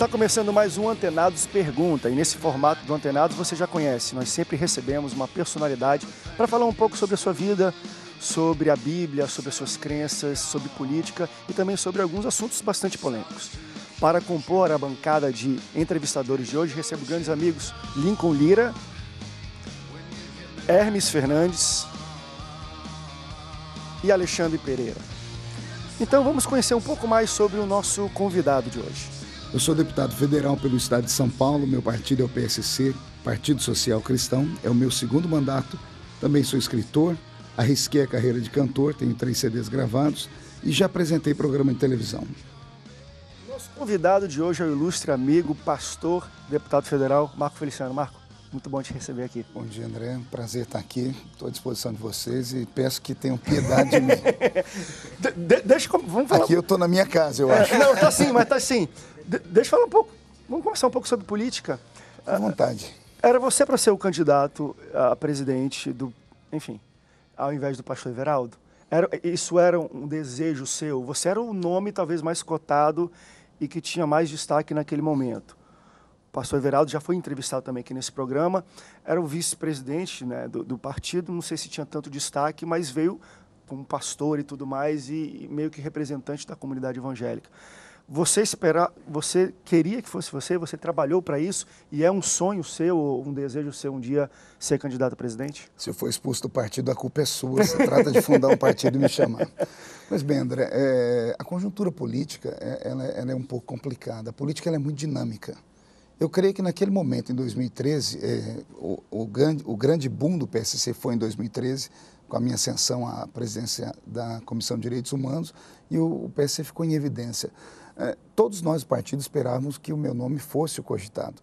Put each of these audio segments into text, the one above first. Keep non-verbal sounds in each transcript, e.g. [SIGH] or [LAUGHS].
Está começando mais um Antenados Pergunta e nesse formato do Antenados você já conhece. Nós sempre recebemos uma personalidade para falar um pouco sobre a sua vida, sobre a Bíblia, sobre as suas crenças, sobre política e também sobre alguns assuntos bastante polêmicos. Para compor a bancada de entrevistadores de hoje, recebo grandes amigos Lincoln Lira, Hermes Fernandes e Alexandre Pereira. Então vamos conhecer um pouco mais sobre o nosso convidado de hoje. Eu sou deputado federal pelo estado de São Paulo, meu partido é o PSC, Partido Social Cristão, é o meu segundo mandato. Também sou escritor, arrisquei a carreira de cantor, tenho três CDs gravados e já apresentei programa de televisão. Nosso convidado de hoje é o ilustre amigo, pastor, deputado federal, Marco Feliciano. Marco, muito bom te receber aqui. Bom dia, André. Prazer estar aqui. Estou à disposição de vocês e peço que tenham piedade de mim. [LAUGHS] de, de, deixa, vamos falar. Aqui eu estou na minha casa, eu acho. É, não, tá sim, mas tá sim. De, deixa eu falar um pouco. Vamos conversar um pouco sobre política. À vontade. Era você para ser o candidato a presidente do, enfim, ao invés do pastor Everaldo? Era, isso era um desejo seu? Você era o nome talvez mais cotado e que tinha mais destaque naquele momento. O pastor Everaldo já foi entrevistado também aqui nesse programa. Era o vice-presidente né, do, do, partido, não sei se tinha tanto destaque, mas veio como pastor e tudo mais e, e meio que representante da comunidade evangélica. Você esperar, você queria que fosse você, você trabalhou para isso e é um sonho seu, um desejo seu um dia ser candidato a presidente? Se eu for expulso do partido, a culpa é sua. Você trata de fundar um partido e me chamar. Mas bem, André, é, a conjuntura política é, ela, ela, é um pouco complicada. A política é muito dinâmica. Eu creio que naquele momento, em 2013, é, o, o, grande, o grande boom do PSC foi em 2013, com a minha ascensão à presidência da Comissão de Direitos Humanos, e o, o PSC ficou em evidência. É, todos nós, partidos, esperávamos que o meu nome fosse o cogitado.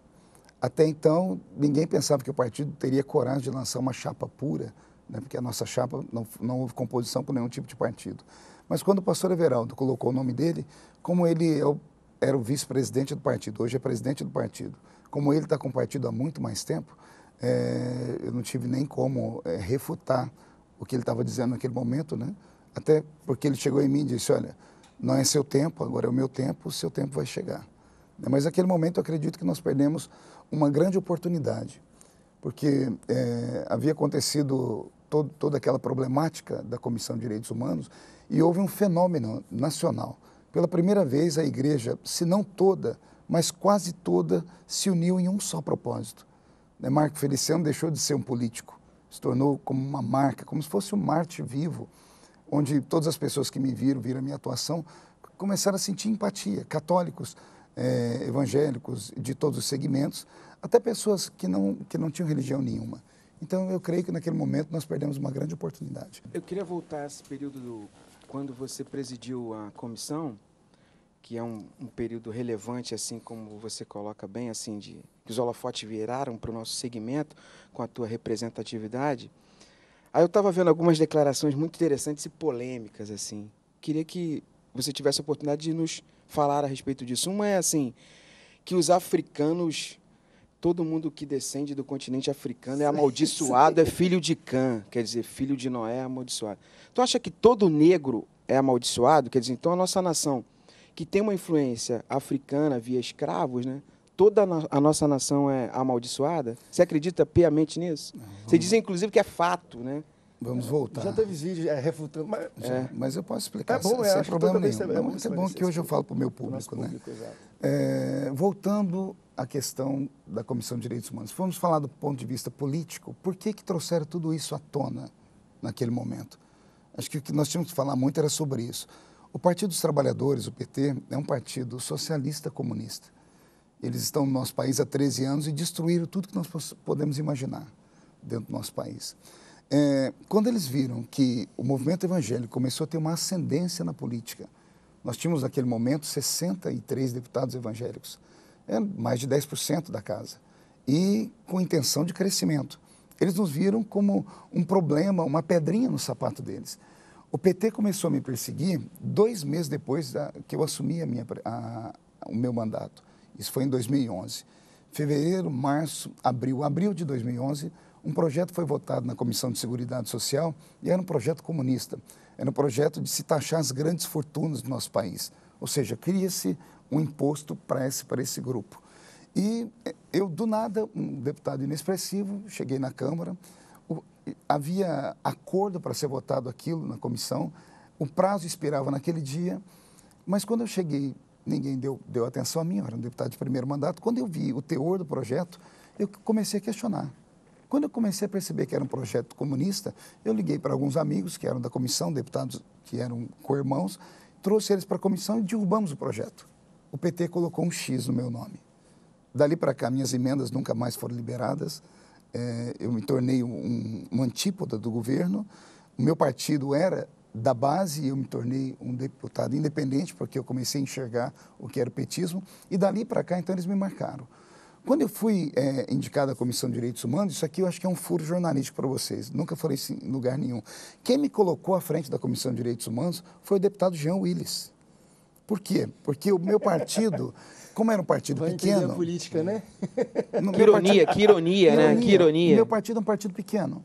Até então, ninguém pensava que o partido teria coragem de lançar uma chapa pura, né, porque a nossa chapa não, não houve composição por nenhum tipo de partido. Mas quando o pastor Everaldo colocou o nome dele, como ele é era o vice-presidente do partido, hoje é presidente do partido, como ele está com o partido há muito mais tempo, é, eu não tive nem como é, refutar o que ele estava dizendo naquele momento, né? até porque ele chegou em mim e disse, olha, não é seu tempo, agora é o meu tempo, o seu tempo vai chegar. Mas naquele momento eu acredito que nós perdemos uma grande oportunidade, porque é, havia acontecido todo, toda aquela problemática da Comissão de Direitos Humanos e houve um fenômeno nacional. Pela primeira vez a igreja, se não toda, mas quase toda, se uniu em um só propósito. Né? Marco Feliciano deixou de ser um político, se tornou como uma marca, como se fosse um Marte vivo onde todas as pessoas que me viram, viram a minha atuação, começaram a sentir empatia. Católicos, é, evangélicos, de todos os segmentos, até pessoas que não, que não tinham religião nenhuma. Então, eu creio que naquele momento nós perdemos uma grande oportunidade. Eu queria voltar a esse período do, quando você presidiu a comissão, que é um, um, período relevante, assim como você coloca bem, assim, de que os holofotes viraram para o nosso segmento com a tua representatividade. Aí eu estava vendo algumas declarações muito interessantes e polêmicas, assim. Queria que você tivesse a oportunidade de nos falar a respeito disso. Uma é assim, que os africanos, todo mundo que descende do continente africano é amaldiçoado, é [LAUGHS] filho de Cã, quer dizer, filho de Noé é amaldiçoado. Tu acha que todo negro é amaldiçoado? Quer dizer, então a nossa nação, que tem uma influência africana via escravos, né? Toda a nossa nação é amaldiçoada? Você acredita piamente nisso? Não, Você diz, inclusive, que é fato, né? Vamos voltar. Já teve vídeo é, refutando. Mas, é. mas eu posso explicar é bom, sem, sem problema nenhum. É, muito é bom que hoje eu falo para o meu público. Né? Público, é, voltando à questão da Comissão de Direitos Humanos. Vamos falar do ponto de vista político. Por que, que trouxeram tudo isso à tona naquele momento? Acho que o que nós tínhamos que falar muito era sobre isso. O Partido dos Trabalhadores, o PT, é um partido socialista comunista. Eles estão no nosso país há 13 anos e destruíram tudo que nós podemos imaginar dentro do nosso país. É, quando eles viram que o movimento evangélico começou a ter uma ascendência na política, nós tínhamos naquele momento 63 deputados evangélicos, é mais de 10% da casa, e com intenção de crescimento. Eles nos viram como um problema, uma pedrinha no sapato deles. O PT começou a me perseguir dois meses depois da, que eu assumi a minha, a, o meu mandato. Isso foi em 2011. Fevereiro, março, abril, abril de 2011, um projeto foi votado na Comissão de Seguridade Social e era um projeto comunista. Era um projeto de se taxar as grandes fortunas do nosso país. Ou seja, cria-se um imposto para esse, esse grupo. E eu, do nada, um deputado inexpressivo, cheguei na Câmara, o, havia acordo para ser votado aquilo na comissão, o prazo expirava naquele dia, mas quando eu cheguei, ninguém deu, deu atenção a mim, eu era um deputado de primeiro mandato. Quando eu vi o teor do projeto, eu comecei a questionar. Quando eu comecei a perceber que era um projeto comunista, eu liguei para alguns amigos que eram da comissão, deputados que eram co-irmãos, trouxe eles para a comissão e derrubamos o projeto. O PT colocou um X no meu nome. Dali para cá, minhas emendas nunca mais foram liberadas. É, eu me tornei um, um antípoda do governo. O meu partido era da base eu me tornei um deputado independente porque eu comecei a enxergar o que era o petismo. E dali para cá, então, eles me marcaram. Quando eu fui é, indicado à Comissão de Direitos Humanos, isso aqui eu acho que é um furo jornalístico para vocês, nunca falei isso em lugar nenhum. Quem me colocou à frente da Comissão de Direitos Humanos foi o deputado Jean Willis. Por quê? Porque o meu partido, como era um partido Vai pequeno. política, né? [LAUGHS] que ironia, partido, que ironia, né? Que ironia. Meu partido é um partido pequeno.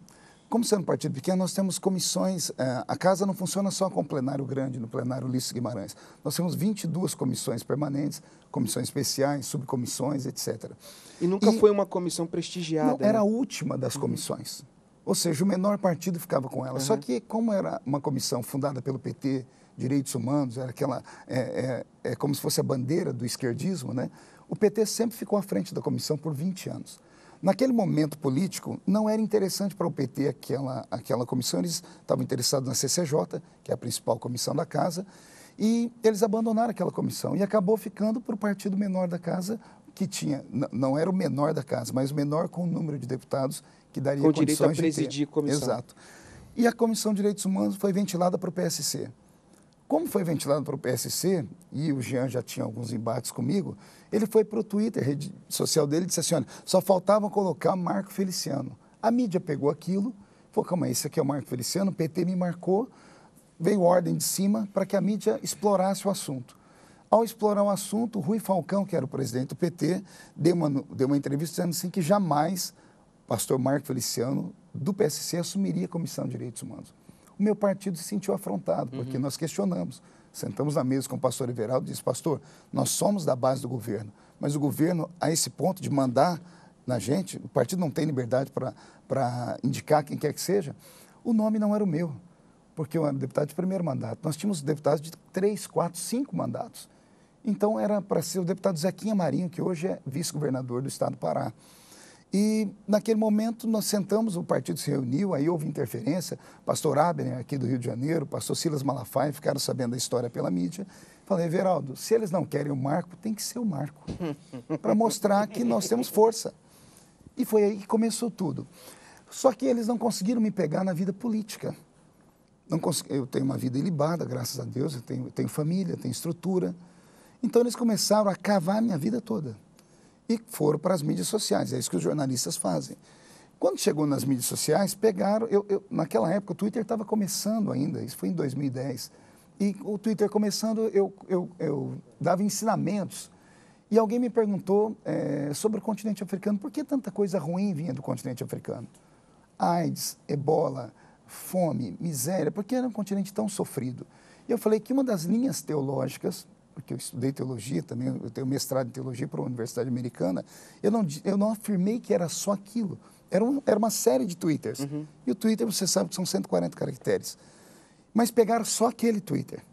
Como sendo um partido pequeno, nós temos comissões. É, a casa não funciona só com o plenário grande, no plenário Ulisses Guimarães. Nós temos 22 comissões permanentes, comissões especiais, subcomissões, etc. E nunca e, foi uma comissão prestigiada? Não, né? era a última das uhum. comissões. Ou seja, o menor partido ficava com ela. Uhum. Só que, como era uma comissão fundada pelo PT, Direitos Humanos, era aquela. É, é, é como se fosse a bandeira do esquerdismo, né? O PT sempre ficou à frente da comissão por 20 anos. Naquele momento político, não era interessante para o PT aquela, aquela comissão, eles estavam interessados na CCJ, que é a principal comissão da casa, e eles abandonaram aquela comissão e acabou ficando para o partido menor da casa, que tinha, não era o menor da casa, mas o menor com o número de deputados que daria com condições direito a presidir de ter. comissão. Exato. E a Comissão de Direitos Humanos foi ventilada para o PSC. Como foi ventilado para o PSC, e o Jean já tinha alguns embates comigo, ele foi para o Twitter, rede social dele, e disse assim: olha, só faltava colocar Marco Feliciano. A mídia pegou aquilo, falou: calma aí, esse aqui é o Marco Feliciano, o PT me marcou, veio ordem de cima para que a mídia explorasse o assunto. Ao explorar o assunto, Rui Falcão, que era o presidente do PT, deu uma, deu uma entrevista dizendo assim que jamais o pastor Marco Feliciano, do PSC, assumiria a Comissão de Direitos Humanos. Meu partido se sentiu afrontado, porque uhum. nós questionamos. Sentamos na mesa com o pastor Everaldo e disse, pastor, nós somos da base do governo, mas o governo, a esse ponto de mandar na gente, o partido não tem liberdade para indicar quem quer que seja, o nome não era o meu, porque eu era deputado de primeiro mandato. Nós tínhamos deputados de três, quatro, cinco mandatos. Então era para ser o deputado Zequinha Marinho, que hoje é vice-governador do estado do Pará. E naquele momento nós sentamos, o partido se reuniu, aí houve interferência, pastor Abner aqui do Rio de Janeiro, pastor Silas Malafaia, ficaram sabendo da história pela mídia. Falei, Everaldo, se eles não querem o Marco, tem que ser o Marco, [LAUGHS] para mostrar que nós temos força. E foi aí que começou tudo. Só que eles não conseguiram me pegar na vida política. Não eu tenho uma vida ilibada, graças a Deus, eu tenho, eu tenho família, tenho estrutura. Então eles começaram a cavar a minha vida toda e foram para as mídias sociais. É isso que os jornalistas fazem. Quando chegou nas mídias sociais, pegaram. Eu, eu naquela época, o Twitter estava começando ainda, isso foi em 2010. E o Twitter começando, eu, eu, eu dava ensinamentos. E alguém me perguntou é, sobre o continente africano, por que tanta coisa ruim vinha do continente africano? AIDS, ebola, fome, miséria, por que era um continente tão sofrido? E eu falei que uma das linhas teológicas porque eu estudei teologia também, eu tenho mestrado em teologia para a Universidade Americana, eu não, eu não afirmei que era só aquilo. Era, um, era uma série de twitters. Uhum. E o Twitter, você sabe que são 140 caracteres. Mas pegaram só aquele Twitter.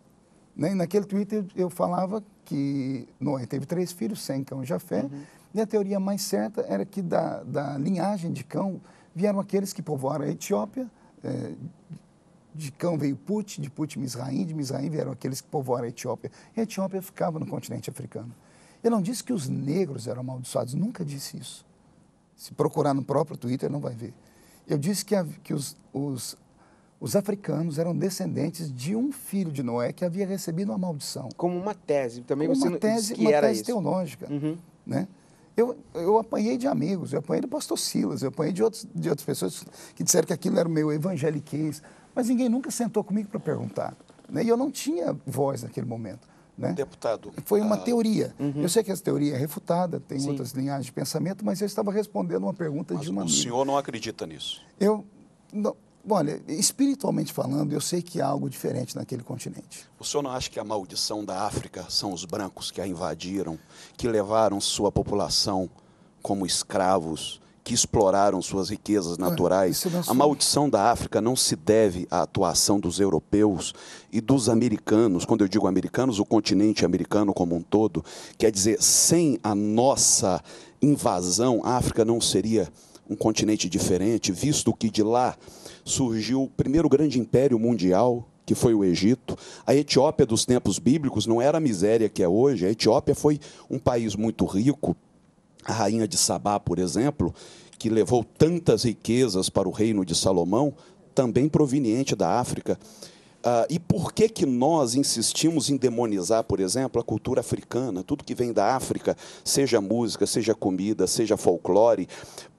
Né? E naquele Twitter eu falava que Noé teve três filhos, sem cão e Jafé, uhum. e a teoria mais certa era que da, da linhagem de cão vieram aqueles que povoaram a Etiópia, é, de Cão veio Put, de Put Misraim, de Misraim vieram aqueles que povoaram a Etiópia. E a Etiópia ficava no continente africano. Eu não disse que os negros eram amaldiçoados, nunca disse isso. Se procurar no próprio Twitter, não vai ver. Eu disse que, a, que os, os, os africanos eram descendentes de um filho de Noé que havia recebido uma maldição. Como uma tese, também Como você uma tese, que uma era tese isso. teológica. Uhum. Né? Eu, eu apanhei de amigos, eu apanhei do pastor Silas, eu apanhei de, outros, de outras pessoas que disseram que aquilo era o meu evangeliquez. Mas ninguém nunca sentou comigo para perguntar. Né? E eu não tinha voz naquele momento. Né? Deputado. Foi uma teoria. Uhum. Eu sei que essa teoria é refutada, tem Sim. outras linhagens de pensamento, mas eu estava respondendo uma pergunta mas de uma. O senhor não acredita nisso? Eu. Não, Olha, espiritualmente falando, eu sei que há algo diferente naquele continente. O senhor não acha que a maldição da África são os brancos que a invadiram, que levaram sua população como escravos, que exploraram suas riquezas naturais? A maldição da África não se deve à atuação dos europeus e dos americanos. Quando eu digo americanos, o continente americano como um todo. Quer dizer, sem a nossa invasão, a África não seria um continente diferente, visto que de lá surgiu o primeiro grande império mundial, que foi o Egito. A Etiópia dos tempos bíblicos não era a miséria que é hoje. A Etiópia foi um país muito rico. A rainha de Sabá, por exemplo, que levou tantas riquezas para o reino de Salomão, também proveniente da África. Uh, e por que, que nós insistimos em demonizar, por exemplo, a cultura africana, tudo que vem da África, seja música, seja comida, seja folclore?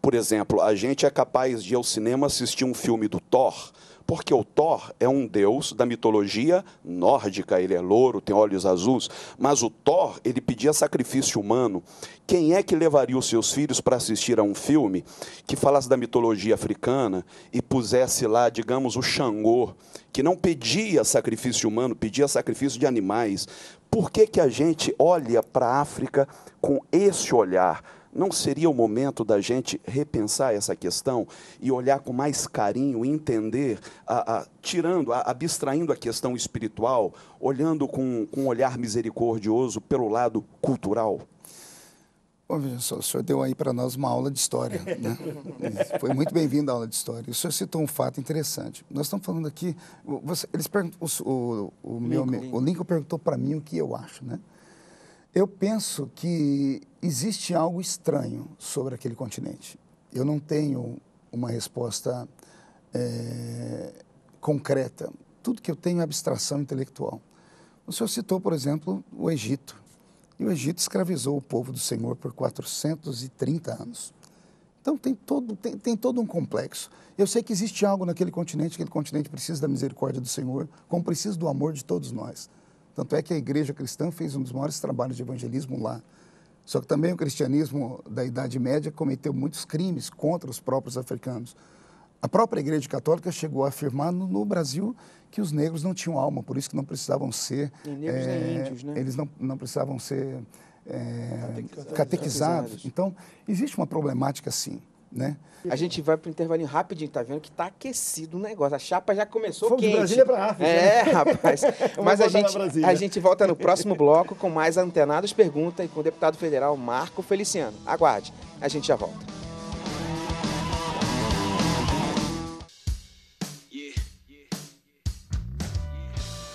Por exemplo, a gente é capaz de ir ao cinema assistir um filme do Thor, porque o Thor é um deus da mitologia nórdica, ele é louro, tem olhos azuis, mas o Thor, ele pedia sacrifício humano. Quem é que levaria os seus filhos para assistir a um filme que falasse da mitologia africana e pusesse lá, digamos, o Xangô, que não pedia sacrifício humano, pedia sacrifício de animais? Por que, que a gente olha para a África com esse olhar? Não seria o momento da gente repensar essa questão e olhar com mais carinho, entender, a, a, tirando, a, abstraindo a questão espiritual, olhando com, com um olhar misericordioso pelo lado cultural? Bom, veja só, o senhor deu aí para nós uma aula de história. Né? [LAUGHS] Foi muito bem-vindo à aula de história. O senhor citou um fato interessante. Nós estamos falando aqui. Você, eles perguntam, o, o, o, meu, Lincoln, o Lincoln perguntou para mim o que eu acho. Né? Eu penso que existe algo estranho sobre aquele continente. Eu não tenho uma resposta é, concreta. Tudo que eu tenho é abstração intelectual. O senhor citou, por exemplo, o Egito. E o Egito escravizou o povo do Senhor por 430 anos. Então tem todo, tem, tem todo um complexo. Eu sei que existe algo naquele continente, aquele continente precisa da misericórdia do Senhor, como precisa do amor de todos nós. Tanto é que a igreja cristã fez um dos maiores trabalhos de evangelismo lá. Só que também o cristianismo da Idade Média cometeu muitos crimes contra os próprios africanos. A própria Igreja Católica chegou a afirmar no, no Brasil que os negros não tinham alma, por isso que não precisavam ser. E negros é, nem índios, né? Eles não, não precisavam ser é, catequizados. Então, existe uma problemática assim. Né? A gente vai para o intervalinho rapidinho, tá vendo que tá aquecido o negócio. A chapa já começou Fomos quente. de Brasília para África. É, né? rapaz. [LAUGHS] Mas a gente, a gente volta no próximo bloco com mais Antenados Pergunta e com o deputado federal Marco Feliciano. Aguarde, a gente já volta.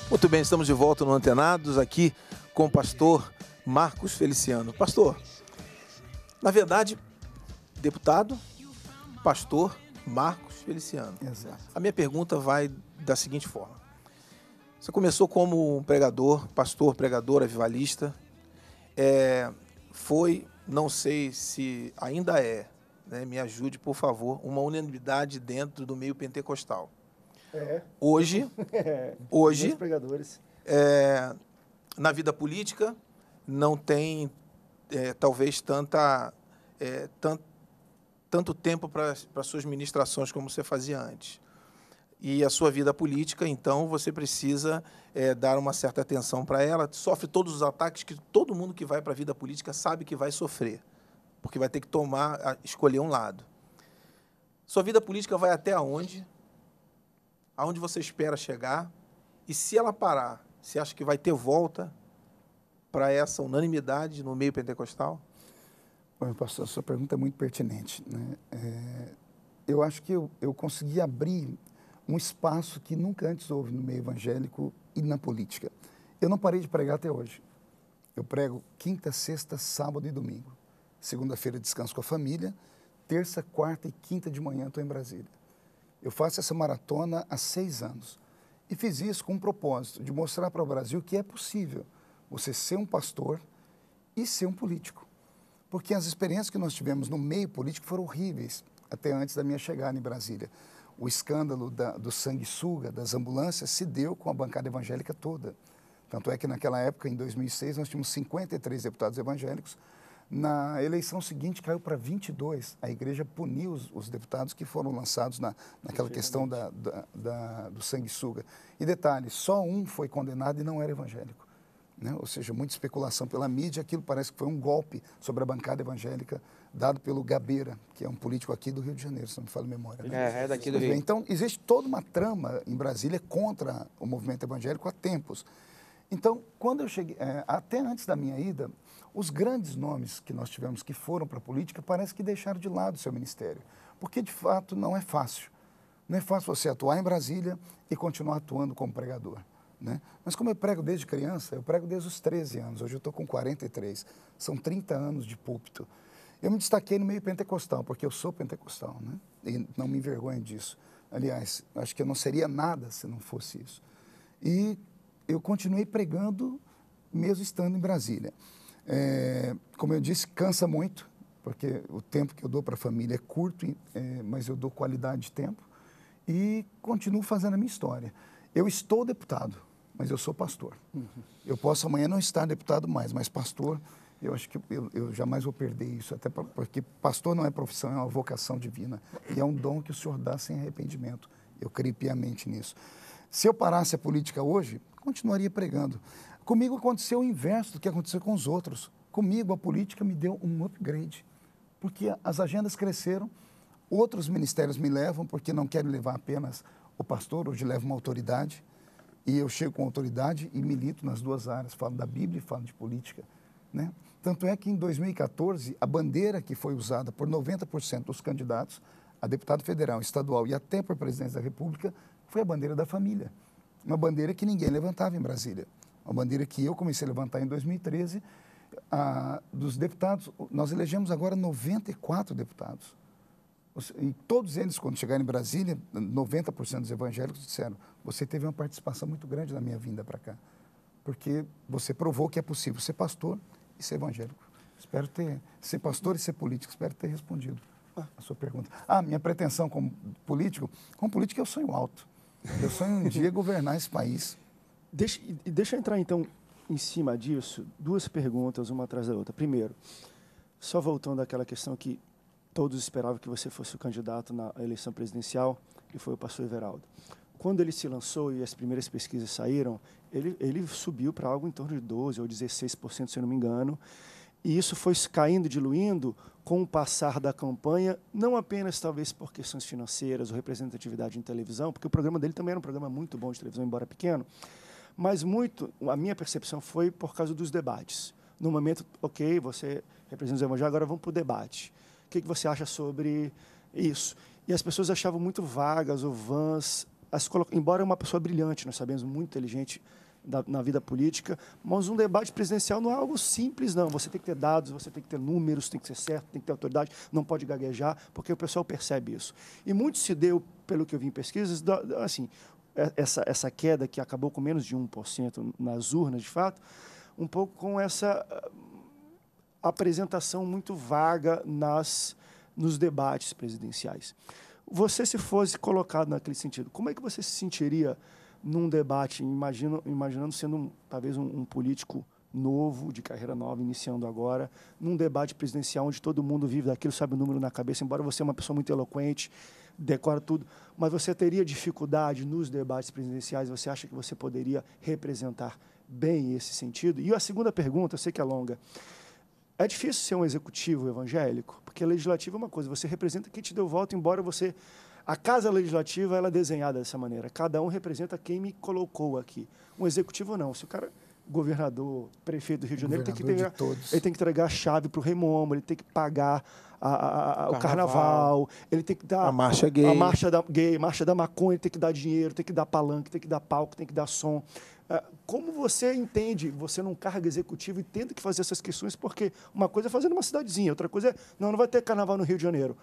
Muito bem, estamos de volta no Antenados aqui com o pastor Marcos Feliciano. Pastor, na verdade, deputado, pastor Marcos Feliciano. Exato. A minha pergunta vai da seguinte forma. Você começou como um pregador, pastor, pregador, avivalista. É, foi, não sei se ainda é, né, me ajude, por favor, uma unanimidade dentro do meio pentecostal. É. Hoje, [LAUGHS] é. hoje pregadores. É, na vida política, não tem é, talvez tanta, é, tant, tanto tempo para suas ministrações como você fazia antes. E a sua vida política, então, você precisa é, dar uma certa atenção para ela. Sofre todos os ataques que todo mundo que vai para a vida política sabe que vai sofrer, porque vai ter que tomar, escolher um lado. Sua vida política vai até onde? Aonde você espera chegar? E se ela parar, você acha que vai ter volta para essa unanimidade no meio pentecostal? Bom, pastor, sua pergunta é muito pertinente. Né? É, eu acho que eu, eu consegui abrir um espaço que nunca antes houve no meio evangélico e na política. Eu não parei de pregar até hoje. Eu prego quinta, sexta, sábado e domingo. Segunda-feira descanso com a família. Terça, quarta e quinta de manhã estou em Brasília. Eu faço essa maratona há seis anos. E fiz isso com um propósito de mostrar para o Brasil que é possível você ser um pastor e ser um político porque as experiências que nós tivemos no meio político foram horríveis, até antes da minha chegada em Brasília. O escândalo da, do sanguessuga, das ambulâncias, se deu com a bancada evangélica toda. Tanto é que naquela época, em 2006, nós tínhamos 53 deputados evangélicos, Na eleição seguinte caiu para 22. A igreja puniu os, os, deputados que foram lançados na, naquela questão da, da, da, do sanguessuga. E detalhe, só um foi condenado e não era evangélico. Né? Ou seja, muita especulação pela mídia. Aquilo parece que foi um golpe sobre a bancada evangélica dado pelo Gabeira, que é um político aqui do Rio de Janeiro, se não me falo memória. Né? É, é daqui do Rio. Então, existe toda uma trama em Brasília contra o movimento evangélico há tempos. Então, quando eu cheguei, é, até antes da minha ida, os grandes nomes que nós tivemos que foram para a política parece que deixaram de lado o seu ministério, porque de fato não é fácil. Não é fácil você atuar em Brasília e continuar atuando como pregador. Né? Mas como eu prego desde criança, eu prego desde os 13 anos, hoje eu estou com 43, são 30 anos de púlpito. Eu me destaquei no meio pentecostal, porque eu sou pentecostal, né? e não me envergonho disso. Aliás, acho que eu não seria nada se não fosse isso. E eu continuei pregando mesmo estando em Brasília. É, como eu disse, cansa muito, porque o tempo que eu dou para a família é curto, é, mas eu dou qualidade de tempo e continuo fazendo a minha história. Eu estou deputado, mas eu sou pastor. Uhum. Eu posso amanhã não estar deputado mais, mas pastor, eu acho que eu, eu jamais vou perder isso, até porque pastor não é profissão, é uma vocação divina e é um dom que o Senhor dá sem arrependimento. Eu creio piamente nisso. Se eu parasse a política hoje, continuaria pregando. Comigo aconteceu o inverso do que aconteceu com os outros. Comigo, a política me deu um upgrade, porque as agendas cresceram, outros ministérios me levam, porque não querem levar apenas o pastor, hoje leva uma autoridade, e eu chego com autoridade e milito nas duas áreas, falo da Bíblia e falo de política. Né? Tanto é que em 2014, a bandeira que foi usada por 90% dos candidatos a deputado federal, estadual e até por presidente da República foi a bandeira da família. Uma bandeira que ninguém levantava em Brasília uma bandeira que eu comecei a levantar em 2013, ah, dos deputados, nós elegemos agora 94 deputados. E todos eles, quando chegaram em Brasília, 90% dos evangélicos disseram: Você teve uma participação muito grande na minha vinda para cá, porque você provou que é possível ser pastor e ser evangélico. Espero ter, ser pastor e ser político, espero ter respondido a sua pergunta. Ah, minha pretensão como político? Como político, eu sonho alto. Eu sonho um dia [LAUGHS] governar esse país Deixa, deixa eu entrar então em cima disso, duas perguntas, uma atrás da outra. Primeiro, só voltando àquela questão que todos esperavam que você fosse o candidato na eleição presidencial, e foi o pastor Everaldo. Quando ele se lançou e as primeiras pesquisas saíram, ele, ele subiu para algo em torno de 12% ou 16%, se eu não me engano, e isso foi caindo, diluindo com o passar da campanha, não apenas talvez por questões financeiras ou representatividade em televisão, porque o programa dele também era um programa muito bom de televisão, embora pequeno, mas muito, a minha percepção foi por causa dos debates. No momento, ok, você representa os evangélicos, agora vamos para o debate. O que, que você acha sobre isso? E as pessoas achavam muito vagas ou vãs, as, embora uma pessoa brilhante, nós sabemos, muito inteligente da, na vida política, mas um debate presidencial não é algo simples, não. Você tem que ter dados, você tem que ter números, tem que ser certo, tem que ter autoridade, não pode gaguejar, porque o pessoal percebe isso. E muito se deu, pelo que eu vi em pesquisas, assim, é, essa, essa queda que acabou com menos de 1% nas urnas, de fato, um pouco com essa apresentação muito vaga nas, nos debates presidenciais. Você, se fosse colocado naquele sentido, como é que você se sentiria num debate, imagino, imaginando sendo um, talvez um, um político novo, de carreira nova, iniciando agora, num debate presidencial onde todo mundo vive daquilo, sabe o número na cabeça, embora você é uma pessoa muito eloquente, decora tudo, mas você teria dificuldade nos debates presidenciais? Você acha que você poderia representar bem esse sentido? E a segunda pergunta, eu sei que é longa. É difícil ser um executivo evangélico, porque legislativo é uma coisa, você representa quem te deu voto, embora você. A casa legislativa ela é desenhada dessa maneira. Cada um representa quem me colocou aqui. Um executivo não. Se o cara governador, prefeito do Rio de Janeiro, tem que, entregar, ele tem que entregar a chave para o Rei Momo, ele tem que pagar a, a, a, o, carnaval. o, carnaval. ele tem que dar a marcha gay, a marcha da gay, marcha da maconha, ele tem que dar dinheiro, tem que dar palanque, tem que dar palco, tem que dar som. É, como você entende, você num cargo executivo e tendo que fazer essas questões, porque uma coisa é fazer numa cidadezinha, outra coisa é, não, não vai ter carnaval no Rio de Janeiro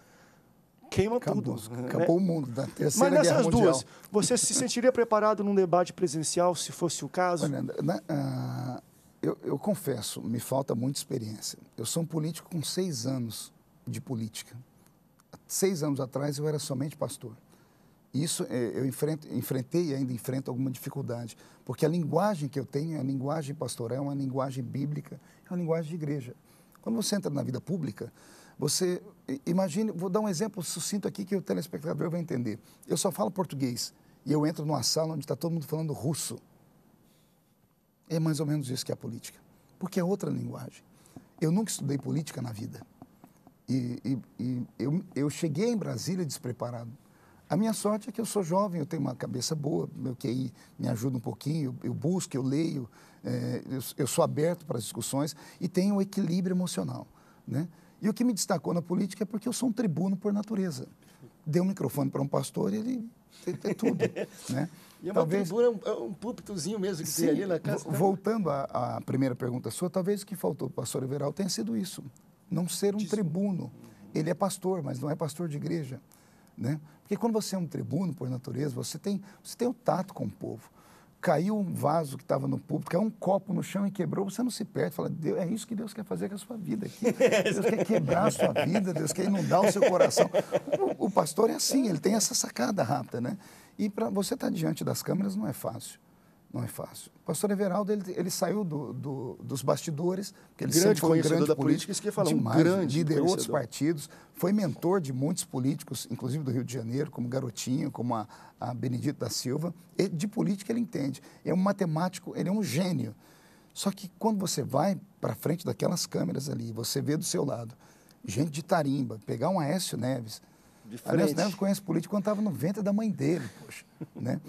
queima acabou, tudo. Acabou né? o mundo da terceira Mas nessas duas, você se sentiria preparado num debate presidencial, se fosse o caso? Olha, na, uh, eu, eu, confesso, me falta muita experiência. Eu sou um político com seis anos de política. Seis anos atrás eu era somente pastor. Isso é, eu enfrento, enfrentei e ainda enfrento alguma dificuldade, porque a linguagem que eu tenho é a linguagem pastoral, é uma linguagem bíblica, é uma linguagem de igreja. Quando você entra na vida pública, você imagine, vou dar um exemplo sucinto aqui que o telespectador vai entender. Eu só falo português e eu entro numa sala onde está todo mundo falando russo. É mais ou menos isso que é a política, porque é outra linguagem. Eu nunca estudei política na vida. E, e, e eu, eu cheguei em Brasília despreparado. A minha sorte é que eu sou jovem, eu tenho uma cabeça boa, meu QI me ajuda um pouquinho, eu, eu busco, eu leio, é, eu, eu, sou aberto para as discussões e tenho um equilíbrio emocional. Né? E o que me destacou na política é porque eu sou um tribuno por natureza. Dei um microfone para um pastor e ele é tudo. [LAUGHS] né? E uma talvez, tribuna, um, é um púlpitozinho mesmo que sim, tem ali na casa. Voltando à, à, primeira pergunta sua, talvez o que faltou para o pastor Everal tenha sido isso. Não ser um tribuno. Ele é pastor, mas não é pastor de igreja. Né? Porque quando você é um tribuno, por natureza, você tem, você tem o tato com o povo caiu um vaso que estava no púlpito, caiu um copo no chão e quebrou, você não se perde. Fala, Deus, é isso que Deus quer fazer com a sua vida aqui. Deus quer quebrar a sua vida, Deus quer inundar o seu coração. O, o pastor é assim, ele tem essa sacada rápida, né? E para você estar tá diante das câmeras não é fácil. Não é fácil. O pastor Everaldo, ele, ele saiu do, do, dos bastidores, porque ele grande sempre foi um grande da política, isso que ia falar, demais, um grande liderou outros partidos, foi mentor de muitos políticos, inclusive do Rio de Janeiro, como Garotinho, como a, a Benedito da Silva. E de política ele entende. É um matemático, ele é um gênio. Só que quando você vai para frente daquelas câmeras ali, você vê do seu lado gente de tarimba, pegar um Aécio Neves, de frente. Neves conhece político quando estava no ventre da mãe dele, poxa. né?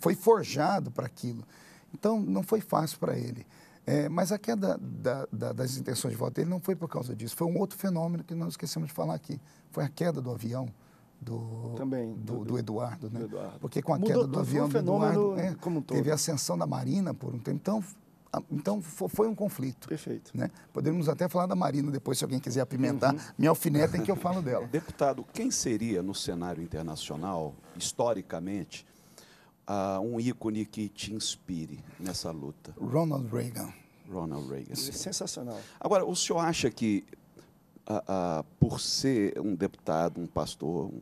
Foi forjado para aquilo. Então, não foi fácil para ele. É, mas a queda da, da, das intenções de voto dele não foi por causa disso. Foi um outro fenômeno que nós esquecemos de falar aqui. Foi a queda do avião do, Também, do, do, do Eduardo. Né? Do Eduardo. Porque com a Mudou, queda do avião do Eduardo, é, como teve a ascensão da Marina por um tempo. Então, então foi um conflito. Perfeito. Né? Podemos até falar da Marina depois, se alguém quiser apimentar. Uhum. Me alfinetem que eu falo dela. [LAUGHS] Deputado, quem seria no cenário internacional, historicamente, uh, um ícone que te inspire nessa luta? Ronald Reagan. Ronald Reagan. Sim. Sensacional. Agora, o senhor acha que, uh, uh, por ser um deputado, um pastor, um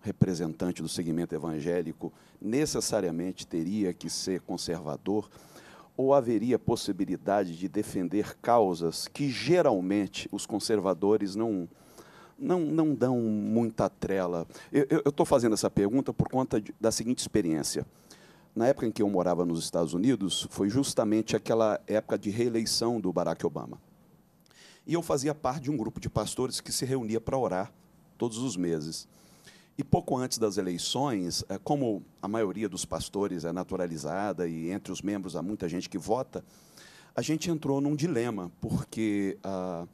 representante do segmento evangélico, necessariamente teria que ser conservador? Ou haveria possibilidade de defender causas que geralmente os conservadores não, não, não dão muita trela? Eu estou fazendo essa pergunta por conta de, da seguinte experiência. Na época em que eu morava nos Estados Unidos, foi justamente aquela época de reeleição do Barack Obama. E eu fazia parte de um grupo de pastores que se reunia para orar todos os meses. E pouco antes das eleições, é, como a maioria dos pastores é naturalizada e entre os membros há muita gente que vota, a gente entrou num dilema, porque, ah,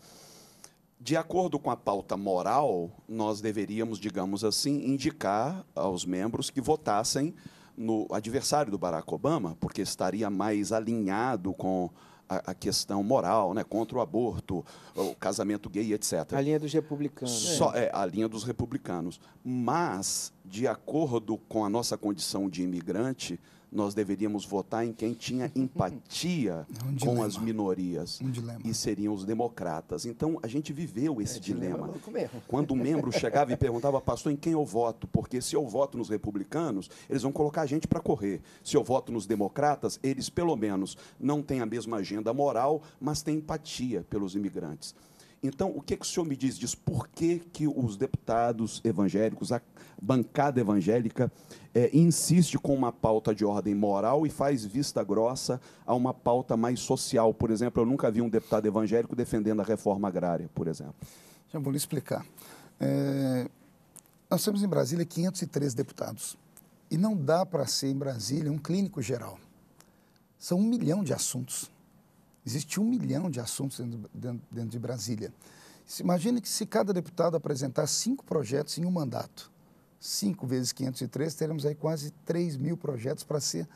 de acordo com a pauta moral, nós deveríamos, digamos assim, indicar aos membros que votassem no adversário do Barack Obama, porque estaria mais alinhado com a, a, questão moral, né, contra o aborto, o casamento gay, etc. A linha dos republicanos. Só, é, a linha dos republicanos. Mas, de acordo com a nossa condição de imigrante, nós deveríamos votar em quem tinha [LAUGHS] empatia é um com as minorias. Um. E seriam os democratas. Então, a gente viveu esse é, dilema. dilema Quando um membro [LAUGHS] chegava e perguntava, pastor, em quem eu voto? Porque se eu voto nos republicanos, eles vão colocar a gente para correr. Se eu voto nos democratas, eles, pelo menos, não têm a mesma agenda moral, mas têm empatia pelos imigrantes. Então, o que, que o senhor me diz disso? Por que, que os deputados evangélicos, a bancada evangélica, é, insiste com uma pauta de ordem moral e faz vista grossa a uma pauta mais social? Por exemplo, eu nunca vi um deputado evangélico defendendo a reforma agrária, por exemplo. Já vou lhe explicar. É, nós temos em Brasília 503 deputados. E não dá para ser em Brasília um clínico geral. São um milhão de assuntos. Existe um milhão de assuntos dentro, dentro, dentro de Brasília. Imagine que se cada deputado apresentar cinco projetos em um mandato, cinco vezes 503, teremos aí quase 3 mil projetos para ser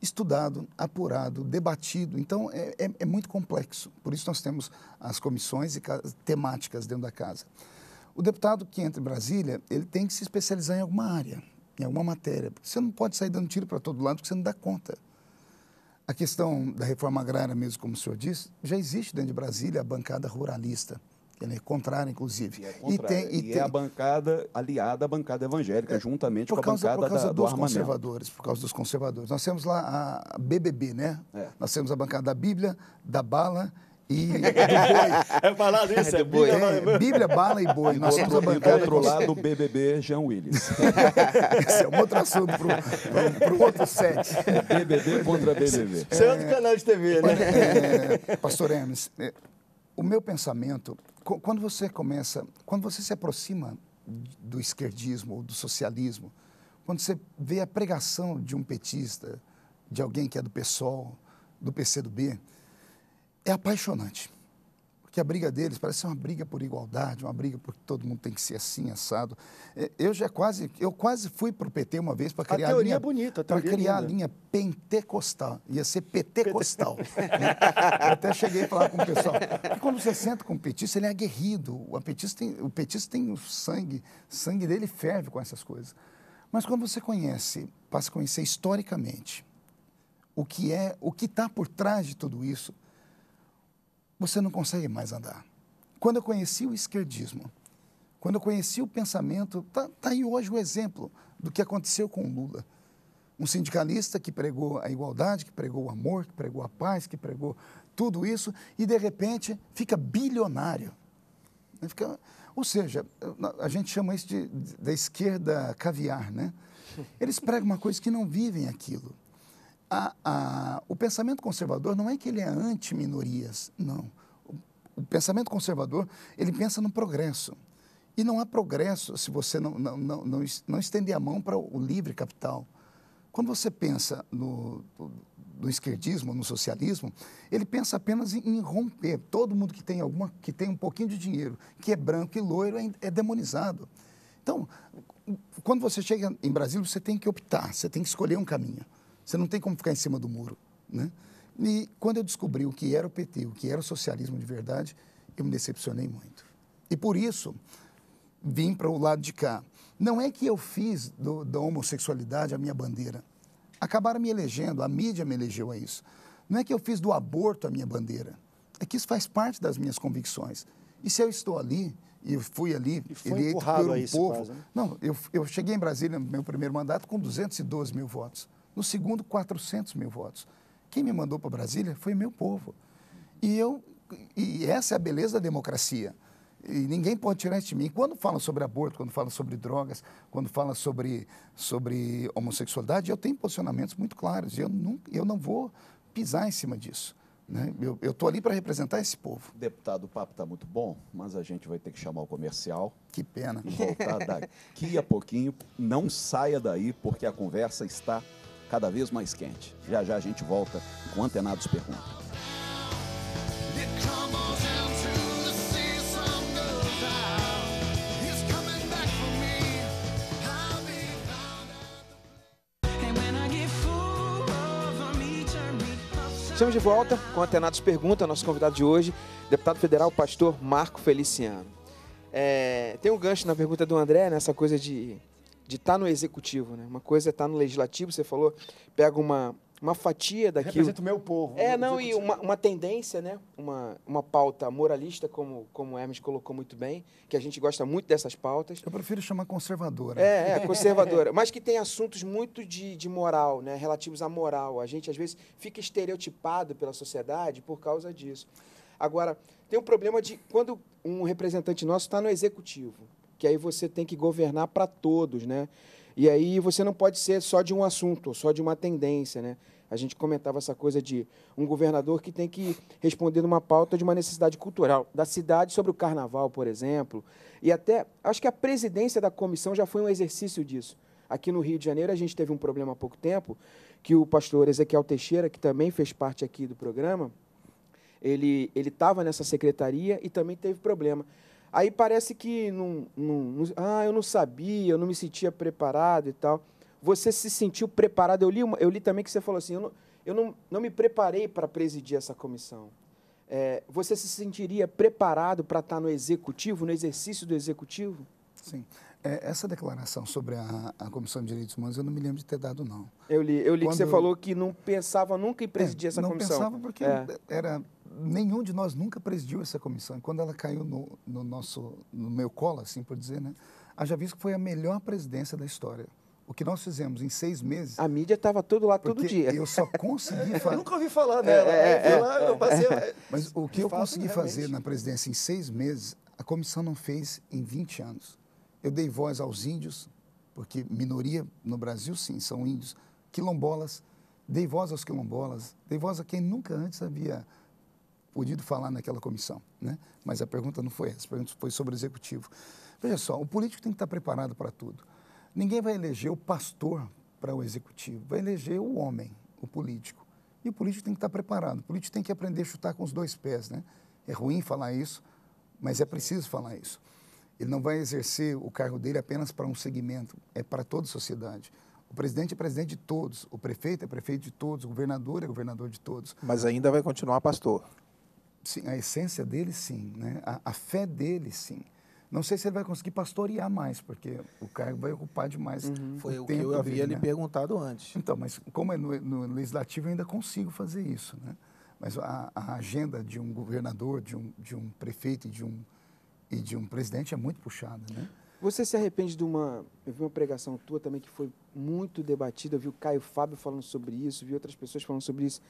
estudado, apurado, debatido. Então, é, é, é, muito complexo. Por isso, nós temos as comissões e temáticas dentro da casa. O deputado que entra em Brasília, ele tem que se especializar em alguma área, em alguma matéria. Você não pode sair dando tiro para todo lado, porque você não dá conta. A questão da reforma agrária, mesmo como o senhor disse, já existe dentro de Brasília a bancada ruralista. Ela é contrária, inclusive. E é, e tem, e, e tem... é a bancada aliada à bancada evangélica, é, juntamente com a bancada por causa da, dos do conservadores, por causa dos conservadores. Nós temos lá a BBB, né? É. Nós temos a bancada da Bíblia, da bala E do boi. [LAUGHS] É falado isso, é, do boi. É, Bíblia, bala e boi. Nós somos a E do bancada. outro lado, BBB Jean Willis. [LAUGHS] Esse é um outro assunto para o outro set. BBB contra BBB. Isso é outro canal de TV, né? É, Pastor Hermes, é, o meu pensamento, quando você começa, quando você se aproxima do esquerdismo ou do socialismo, quando você vê a pregação de um petista, de alguém que é do PSOL, do PCdoB, é apaixonante. Porque a briga deles parece ser uma briga por igualdade, uma briga porque todo mundo tem que ser assim, assado. É, Eu já quase, eu quase fui para o PT uma vez para A criar teoria linha, é bonita, a para é criar a linha pentecostal. Ia ser pentecostal. [LAUGHS] né? Eu até cheguei a falar com o pessoal. Porque quando você senta com o petista, ele é aguerrido. O petista tem o, petista tem o sangue, o sangue dele ferve com essas coisas. Mas quando você conhece, passa a conhecer historicamente o que é, o que está por trás de tudo isso, você não consegue mais andar. Quando eu conheci o esquerdismo, quando eu conheci o pensamento, tá, tá aí hoje o exemplo do que aconteceu com Lula. Um sindicalista que pregou a igualdade, que pregou o amor, que pregou a paz, que pregou tudo isso, e de repente fica bilionário. Né? Fica- ou seja, a gente chama isso de, de- da esquerda caviar, né? Eles pregam uma coisa que não vivem aquilo. A- a- o pensamento conservador não é que ele é anti-minorias, não. O, o pensamento conservador, ele pensa no progresso. E não há progresso se você não, não, não, não, não estender a mão para o livre capital. Quando você pensa no, no esquerdismo, no socialismo, ele pensa apenas em, em romper. Todo mundo que tem, alguma, que tem um pouquinho de dinheiro, que é branco e loiro, é, é demonizado. Então, quando você chega em Brasília, você tem que optar, você tem que escolher um caminho. Você não tem como ficar em cima do muro. Né? E quando eu descobri o que era o PT, o que era o socialismo de verdade, eu me decepcionei muito. E por isso, vim para o lado de cá. Não é que eu fiz do, da homossexualidade a minha bandeira. Acabaram me elegendo, a mídia me elegeu a isso. Não é que eu fiz do aborto a minha bandeira. É que isso faz parte das minhas convicções. E se eu estou ali, e eu fui ali, E foi eleito por um povo... quase, né? Não, eu, eu cheguei em Brasília no meu primeiro mandato com 212 mil votos. No segundo, 400 mil votos. Quem me mandou para Brasília foi meu povo. E, eu, e essa é a beleza da democracia. E ninguém pode tirar isso de mim. Quando fala sobre aborto, quando fala sobre drogas, quando fala sobre, sobre homossexualidade, eu tenho posicionamentos muito claros. E eu não, eu não vou pisar em cima disso. Né? Eu estou ali para representar esse povo. Deputado, o papo está muito bom, mas a gente vai ter que chamar o comercial Que pena. voltar daqui a pouquinho. Não saia daí, porque a conversa está cada vez mais quente. Já já a gente volta com Antenados Pergunta. Estamos de volta com Atenados Pergunta, nosso convidado de hoje, deputado federal, pastor Marco Feliciano. É, tem um gancho na pergunta do André, nessa coisa de de estar no executivo, né? Uma coisa é estar no legislativo, você falou, pega uma, uma fatia daquilo. Representa o meu povo. É, não, e executivo. uma, uma tendência, né? Uma, uma pauta moralista, como, como o Hermes colocou muito bem, que a gente gosta muito dessas pautas. Eu prefiro chamar conservadora. É, é, conservadora. Mas que tem assuntos muito de, de moral, né? Relativos à moral. A gente, às vezes, fica estereotipado pela sociedade por causa disso. Agora, tem um problema de quando um representante nosso está no executivo, que aí você tem que governar para todos, né? E aí você não pode ser só de um assunto, só de uma tendência, né? A gente comentava essa coisa de um governador que tem que responder numa pauta de uma necessidade cultural da cidade sobre o carnaval, por exemplo. E até, acho que a presidência da comissão já foi um exercício disso. Aqui no Rio de Janeiro, a gente teve um problema há pouco tempo, que o pastor Ezequiel Teixeira, que também fez parte aqui do programa, ele ele estava nessa secretaria e também teve problema. Aí parece que não, não, não- ah, eu não sabia, eu não me sentia preparado e tal. Você se sentiu preparado? Eu li, uma- eu li também que você falou assim, eu não, eu não, não me preparei para presidir essa comissão. É, você se sentiria preparado para estar no executivo, no exercício do executivo? Sim. É, essa declaração sobre a, a Comissão de Direitos Humanos eu não me lembro de ter dado, não. Eu li, eu li que você Quando- falou que não pensava nunca em presidir É, essa não comissão. pensava porque É. era nenhum de nós nunca presidiu essa comissão. E quando ela caiu no, no nosso no meu colo, assim por dizer, né? Haja visto que foi a melhor presidência da história. O que nós fizemos em seis meses. A mídia estava todo lá todo dia. Eu só consegui [LAUGHS] fazer. Nunca ouvi falar dela. é, Aí fui lá, eu passei. Mas o que De eu fato, consegui fazer realmente. na presidência em seis meses, a comissão não fez em 20 anos. Eu dei voz aos índios, porque minoria no Brasil, sim, são índios, quilombolas. Dei voz aos quilombolas, dei voz a quem nunca antes havia podido falar naquela comissão. Né? Mas a pergunta não foi essa, a pergunta foi sobre o executivo. Veja só, o político tem que estar preparado para tudo. Ninguém vai eleger o pastor para o executivo, vai eleger o homem, o político. E o político tem que estar preparado. O político tem que aprender a chutar com os dois pés. Né? É ruim falar isso, mas é preciso falar isso. Ele não vai exercer o cargo dele apenas para um segmento, é para toda a sociedade. O presidente é presidente de todos, o prefeito é prefeito de todos, o governador é governador de todos. Mas ainda vai continuar pastor. Sim, a essência dele, sim. Né? A, a fé dele, sim. Não sei se ele vai conseguir pastorear mais, porque o cargo vai ocupar demais Foi o o que eu havia dele, lhe né? perguntado antes. Então, mas como é no, no legislativo, eu ainda consigo fazer isso, né? Mas a, a agenda de um governador, de um, de um prefeito e de um, e de um presidente é muito puxada, né? Você se arrepende de uma. Eu vi uma pregação tua também que foi muito debatida. Eu vi o Caio Fábio falando sobre isso, vi outras pessoas falando sobre isso.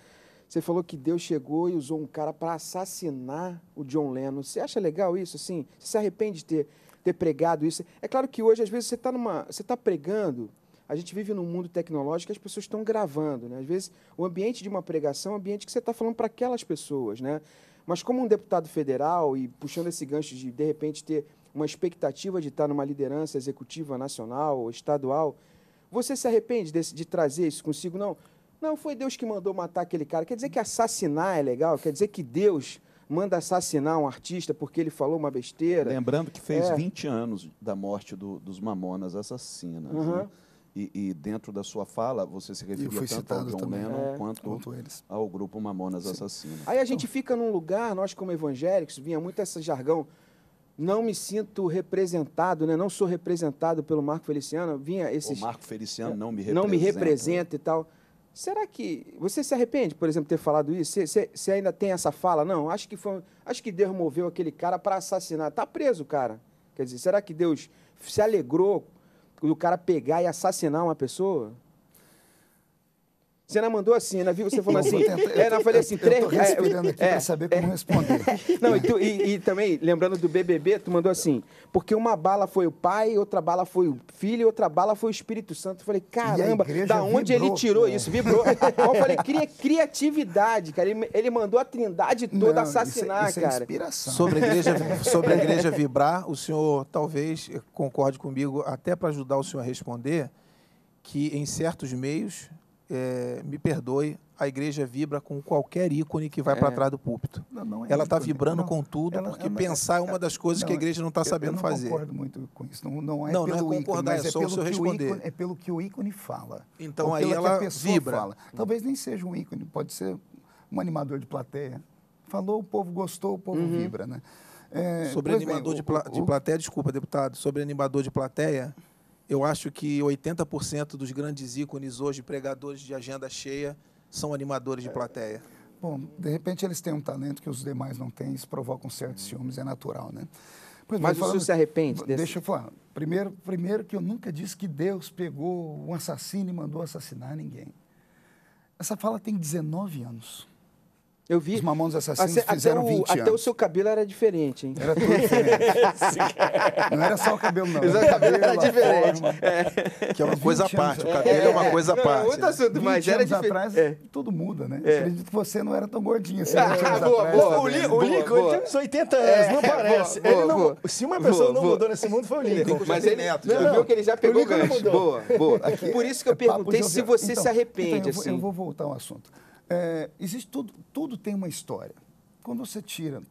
Você falou que Deus chegou e usou um cara para assassinar o John Lennon. Você acha legal isso? Assim, você se arrepende de ter, ter pregado isso? É claro que hoje, às vezes, você está está pregando. A gente vive num mundo tecnológico que as pessoas estão gravando. Né? Às vezes, o ambiente de uma pregação é um ambiente que você está falando para aquelas pessoas. Né? Mas como um deputado federal e puxando esse gancho de, de repente, ter uma expectativa de estar numa liderança executiva nacional ou estadual, você se arrepende desse- de trazer isso consigo? Não, não foi Deus que mandou matar aquele cara. Quer dizer que assassinar é legal? Quer dizer que Deus manda assassinar um artista porque ele falou uma besteira? Lembrando que fez É. 20 anos da morte do- dos Mamonas Assassinas. Uhum. né? E, e dentro da sua fala, você se referia tanto ao John também. Lennon É. quanto Quanto eles. ao grupo Mamonas Assassinas. Aí a gente fica num lugar, nós como evangélicos, vinha muito esse jargão, não me sinto representado, né? não sou representado pelo Marco Feliciano, vinha O esses... Marco Feliciano não me representa. não me representa e tal. Será que você se arrepende, por exemplo, de ter falado isso? Você, você- você ainda tem essa fala? Não, acho que foi, acho que Deus moveu aquele cara para assassinar. Tá preso, cara. Quer dizer, será que Deus se alegrou do cara pegar e assassinar uma pessoa? Você não mandou assim, né? Viu você falando assim? Eu tentando- É, não, eu falei assim, eu três. tô respirando aqui é, para saber como responder. [LAUGHS] não, e, tu- e- e também, lembrando do BBB, tu mandou assim, porque uma bala foi o pai, outra bala foi o filho, outra bala foi o Espírito Santo. Eu falei, caramba, da onde ele vibrou, tirou né? isso? Vibrou. [LAUGHS] Então, eu falei, cria criatividade, cara. Ele, ele mandou a trindade toda Não, isso é- assassinar, isso é cara. inspiração. Sobre a, igreja, [LAUGHS] sobre a igreja vibrar, o senhor talvez concorde comigo, até para ajudar o senhor a responder, que em certos meios, eh, me perdoe, a igreja vibra com qualquer ícone que vai É. para trás do púlpito. Não, não é ela está ícone. vibrando Não, com tudo, ela- porque ela- pensar é uma das coisas que a igreja não está sabendo eu não fazer. concordo muito com isso. Não, não é Não, não é pelo ícone, concordar, mas é é, só o pelo responder. ícone, é pelo que o ícone fala. Então, aí pelo que a ela pessoa vibra. Fala. Talvez nem seja um ícone, pode ser um animador de plateia. Falou, o povo gostou, o povo vibra, né? É, Sobre bem, animador de, o- pla- o- de plateia, desculpa, deputado, sobre animador de plateia, eu acho que 80% dos grandes ícones hoje, pregadores de agenda cheia, são animadores de plateia. Bom, de repente eles têm um talento que os demais não têm, isso provoca um certo ciúmes, é natural, né? Pois Mas bem, o senhor se arrepende desse- Deixa eu falar. Primeiro, primeiro que eu nunca disse que Deus pegou um assassino e mandou assassinar ninguém. Essa fala tem 19 anos. Eu vi. Os Mamonas Assassinos Até- fizeram até o, 20 Até o anos. seu cabelo era diferente, hein? Era tudo diferente. [LAUGHS] não era só o cabelo, não. O cabelo era a diferente. forma. Que é uma 20 coisa à anos parte. O cabelo é, uma coisa à Não, parte. outro né? assunto, 20 mas era anos diferente. atrás, É. tudo muda, né? É. Acredito que você não era tão gordinho assim. Ah, 20 anos boa, atrás boa. O, também, Li, né? o Lincoln ele boa. tem uns 80 anos, não É, parece. boa, Ele não- boa. se uma pessoa Boa, não boa. mudou nesse mundo, foi o já Mas ele, neto, tu já. viu que ele já pegou o não gancho. mudou. Boa, boa. Por isso que eu é perguntei se você Então, se arrepende, então, eu vou- assim. Eu vou voltar ao assunto. É, existe tudo, tudo tem uma história. Quando você tira,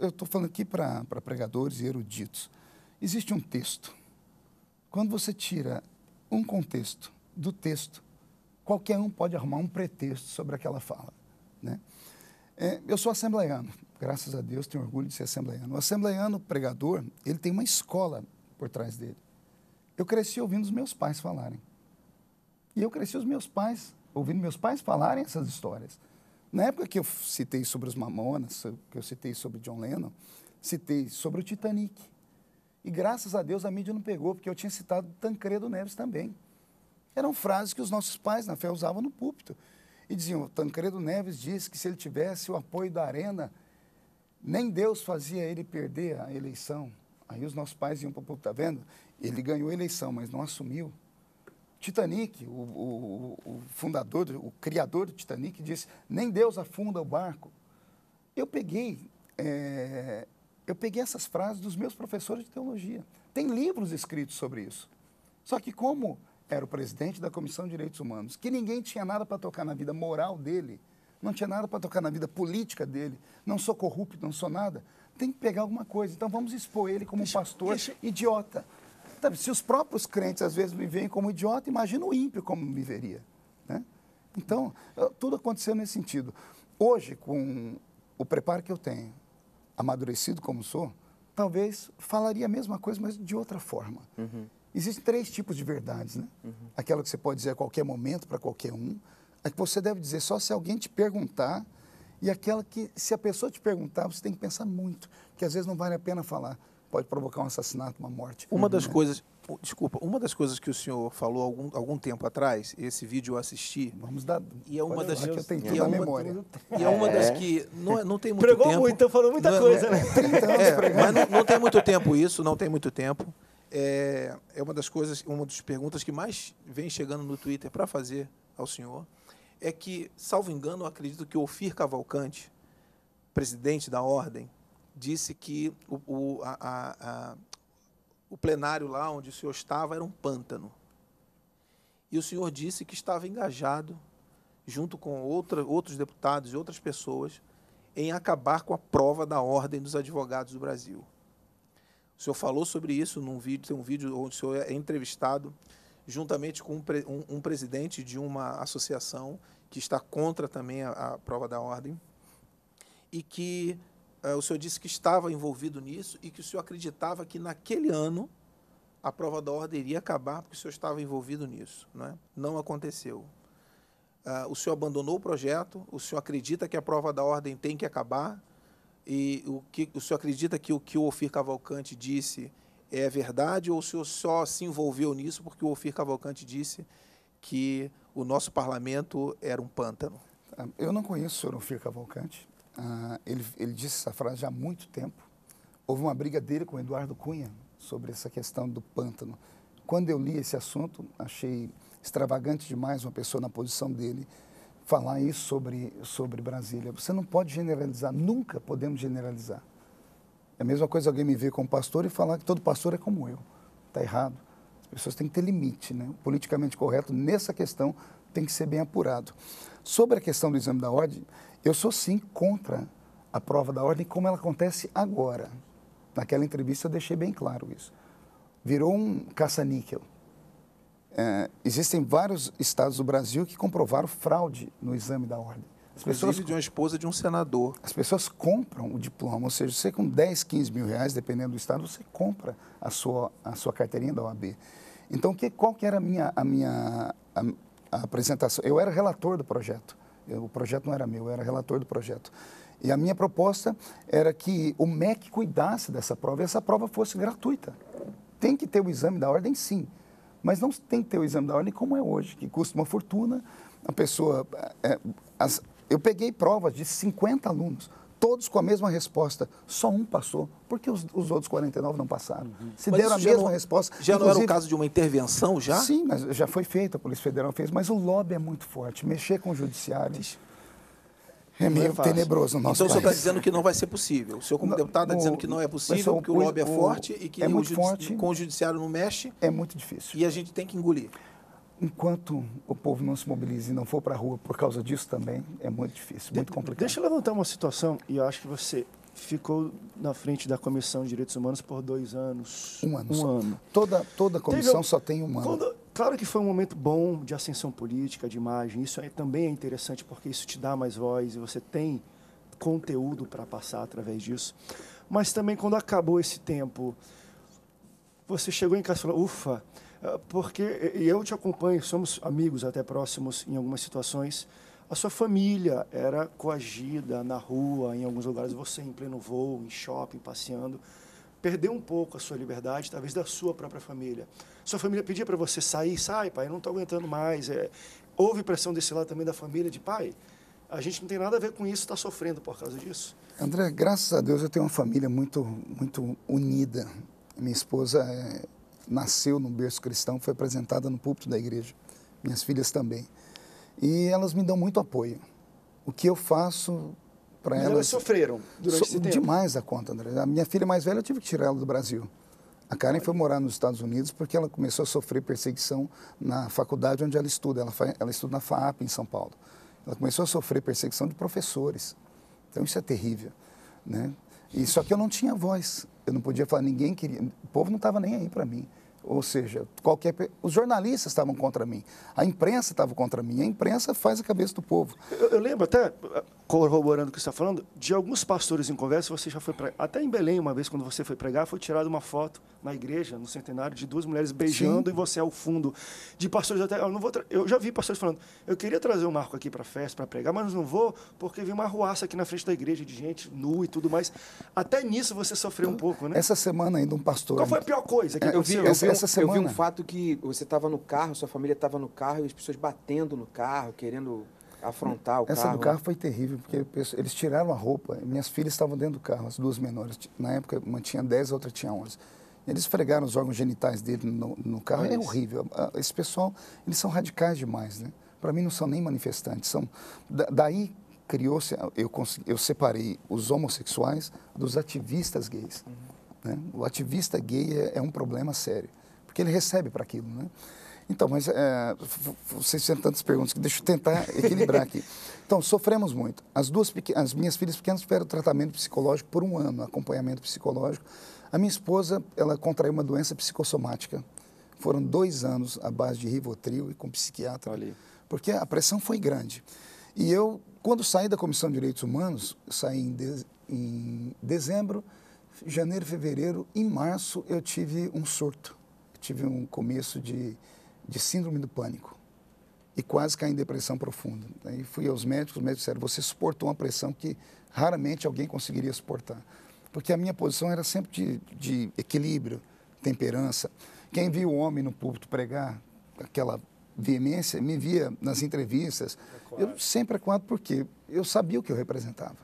eu estou falando aqui para pregadores e eruditos, existe um texto. Quando você tira um contexto do texto, qualquer um pode arrumar um pretexto sobre aquela fala. Né? É, eu sou assembleiano, graças a Deus tenho orgulho de ser assembleiano. O assembleiano pregador, ele tem uma escola por trás dele. Eu cresci ouvindo os meus pais falarem. E eu cresci os meus pais, ouvindo meus pais falarem essas histórias. Na época que eu citei sobre os Mamonas, que eu citei sobre John Lennon, citei sobre o Titanic. E graças a Deus a mídia não pegou, porque eu tinha citado Tancredo Neves também. Eram frases que os nossos pais na fé usavam no púlpito. E diziam, Tancredo Neves disse que se ele tivesse o apoio da arena, nem Deus fazia ele perder a eleição. Aí os nossos pais iam para o púlpito, tá vendo? Ele ganhou a eleição, mas não assumiu. Titanic, o, o- o fundador, o criador do Titanic, disse: nem Deus afunda o barco. Eu peguei, eh, eu peguei essas frases dos meus professores de teologia. Tem livros escritos sobre isso. Só que como era o presidente da Comissão de Direitos Humanos, que ninguém tinha nada para tocar na vida moral dele, não tinha nada para tocar na vida política dele, não sou corrupto, não sou nada, tem que pegar alguma coisa. Então vamos expor ele como um pastor idiota. Sabe, se os próprios crentes às vezes me veem como idiota, imagina o ímpio como me veria. Né? Então, eh, tudo aconteceu nesse sentido. Hoje, com o preparo que eu tenho, amadurecido como sou, talvez falaria a mesma coisa, mas de outra forma. Existem três tipos de verdades, né? Aquela que você pode dizer a qualquer momento, para qualquer um. A que você deve dizer só se alguém te perguntar. E aquela que, se a pessoa te perguntar, você tem que pensar muito. Que às vezes não vale a pena falar. Pode provocar um assassinato, uma morte. Uma das né? coisas, desculpa, uma das coisas que o senhor falou algum, algum tempo atrás, esse vídeo eu assisti, Vamos dar. E é uma das- que eu tenho tudo é uma- memória. e é uma das que não, é- não tem muito Pregou tempo. muito, então falou muita Não é- coisa, né? [LAUGHS] 30 anos É, mas não, não tem muito tempo isso, não tem muito tempo. É, é uma das coisas, uma das perguntas que mais vem chegando no Twitter para fazer ao senhor é que, salvo engano, eu acredito que o Ofir Cavalcante, presidente da ordem, disse que o, o, a- a- o plenário lá onde o senhor estava era um pântano. E o senhor disse que estava engajado, junto com outra, outros deputados e outras pessoas, em acabar com a prova da ordem dos advogados do Brasil. O senhor falou sobre isso num vídeo, tem um vídeo onde o senhor é entrevistado juntamente com um, um- um presidente de uma associação que está contra também a, a prova da ordem e que o senhor disse que estava envolvido nisso e que o senhor acreditava que naquele ano a prova da ordem iria acabar porque o senhor estava envolvido nisso. Não, é? não aconteceu. Ah, o senhor abandonou o projeto, o senhor acredita que a prova da ordem tem que acabar, e o, que, o senhor acredita que o que o Ofir Cavalcante disse é verdade, ou o senhor só se envolveu nisso porque o Ofir Cavalcante disse que o nosso parlamento era um pântano? Eu não conheço o senhor Ofir Cavalcante. Ah, ele, ele disse essa frase já há muito tempo. Houve uma briga dele com o Eduardo Cunha sobre essa questão do pântano. Quando eu li esse assunto, achei extravagante demais uma pessoa na posição dele falar isso sobre, sobre Brasília. Você não pode generalizar, nunca podemos generalizar. É a mesma coisa alguém me ver como pastor e falar que todo pastor é como eu. Está errado. As pessoas têm que ter limite. Né? O politicamente correto, nessa questão, tem que ser bem apurado. Sobre a questão do exame da ordem, eu sou sim contra a prova da ordem como ela acontece agora. Naquela entrevista eu deixei bem claro isso. Virou um caça-níquel. É, existem vários estados do Brasil que comprovaram fraude no exame da ordem. As pessoas de uma esposa de um senador. as pessoas compram o diploma, ou seja, você com 10, 15 mil reais, dependendo do estado, você compra a sua, a sua carteirinha da OAB. Então, que, qual que era a minha, a minha a, a apresentação? Eu era relator do projeto. O projeto não era meu, eu era relator do projeto. E a minha proposta era que o MEC cuidasse dessa prova e essa prova fosse gratuita. Tem que ter o exame da ordem, sim. Mas não tem que ter o exame da ordem como é hoje, que custa uma fortuna. A pessoa. é, as- eu peguei provas de 50 alunos, todos com a mesma resposta. Só um passou. Por que os, os outros 49 não passaram? Se Mas deram a mesma não- resposta. Já não era o caso de uma intervenção já? Sim, mas já foi feito, a Polícia Federal fez, mas o lobby é muito forte. Mexer com o judiciário é meio fácil. tenebroso no nosso Então o senhor está país. dizendo que não vai ser possível. O senhor, como deputado, está o- dizendo que não é possível, o- porque o o- lobby é o- forte e que é o forte. com o judiciário não mexe É muito difícil. e a gente tem que engolir. Enquanto o povo não se mobiliza e não for para a rua por causa disso também, é muito difícil, muito complicado. Deixa eu levantar uma situação, e eu acho que você ficou na frente da Comissão de Direitos Humanos por dois anos. Um ano Um só. ano. Toda, toda comissão um- só tem um ano. Quando- claro que foi um momento bom de ascensão política, de imagem. Isso aí também é interessante porque isso te dá mais voz e você tem conteúdo para passar através disso. Mas também quando acabou esse tempo, você chegou em casa e falou, ufa, porque e eu te acompanho, somos amigos até próximos em algumas situações. A sua família era coagida na rua, em alguns lugares, você em pleno voo, em shopping, passeando. perdeu um pouco a sua liberdade, talvez da sua própria família. Sua família pedia para você sair, sai, pai, eu não estou aguentando mais. É, houve pressão desse lado também da família, de pai, a gente não tem nada a ver com isso, está sofrendo por causa disso. André, graças a Deus eu tenho uma família muito, muito unida. Minha esposa é, nasceu no berço cristão, foi apresentada no púlpito da igreja. Minhas filhas também. E elas me dão muito apoio. O que eu faço para elas. elas sofreram durante So- esse tempo. demais a conta, André. A minha filha mais velha eu tive que tirar ela do Brasil. A Karen foi morar nos Estados Unidos porque ela começou a sofrer perseguição na faculdade onde ela estuda. Ela, ela estuda na FAAP em São Paulo. Ela começou a sofrer perseguição de professores. Então isso é terrível, né? E só que eu não tinha voz. Eu não podia falar, ninguém queria. O povo não estava nem aí para mim. Ou seja, qualquer os jornalistas estavam contra mim, a imprensa estava contra mim. A imprensa faz a cabeça do povo. Eu, eu lembro até, corroborando o que você está falando, de alguns pastores em conversa, você já foi pregar. Até em Belém, uma vez, quando você foi pregar, foi tirada uma foto na igreja, no centenário, de duas mulheres beijando Sim. e você ao fundo. De pastores até. Eu, não vou tra- eu já vi pastores falando, eu queria trazer o Marco aqui para a festa, para pregar, mas não vou, porque vi uma arruaça aqui na frente da igreja de gente nua e tudo mais. Até nisso você sofreu um pouco, né? Essa semana ainda um pastor. Qual foi a pior coisa que É, Eu vi, eu, Essa- vi, um- essa eu vi um semana- fato que você estava no carro, sua família estava no carro e as pessoas batendo no carro, querendo afrontar o Essa carro. do carro foi terrível, porque eles tiraram a roupa. Minhas filhas estavam dentro do carro, as duas menores. Na época, uma tinha 10, a outra tinha 11. Eles fregaram os órgãos genitais dele no, no carro. É isso. horrível. Ah, Esse pessoal, eles são radicais demais, né? Para mim, não são nem manifestantes. São, da- daí criou-se, eu, consegui- eu separei os homossexuais dos ativistas gays. né? O ativista gay é, é um problema sério, porque ele recebe para aquilo, né? Então, mas é, vocês fizeram tantas perguntas que deixa eu tentar equilibrar aqui. [LAUGHS] Então, sofremos muito. As duas, as minhas filhas pequenas tiveram tratamento psicológico por um ano, acompanhamento psicológico. A minha esposa, ela contraiu uma doença psicossomática. Foram dois anos à base de Rivotril e com psiquiatra, aí. porque a pressão foi grande. E eu, quando saí da Comissão de Direitos Humanos, saí em, de- em dezembro, janeiro, fevereiro, em março eu tive um surto. Eu tive um começo de, de síndrome do pânico e quase caí em depressão profunda. Aí fui aos médicos, os médicos disseram, você suportou uma pressão que raramente alguém conseguiria suportar. Porque a minha posição era sempre de, de equilíbrio, temperança. Quem viu o homem no púlpito pregar aquela veemência, me via nas entrevistas. Eu sempre acuado porque eu sabia o que eu representava.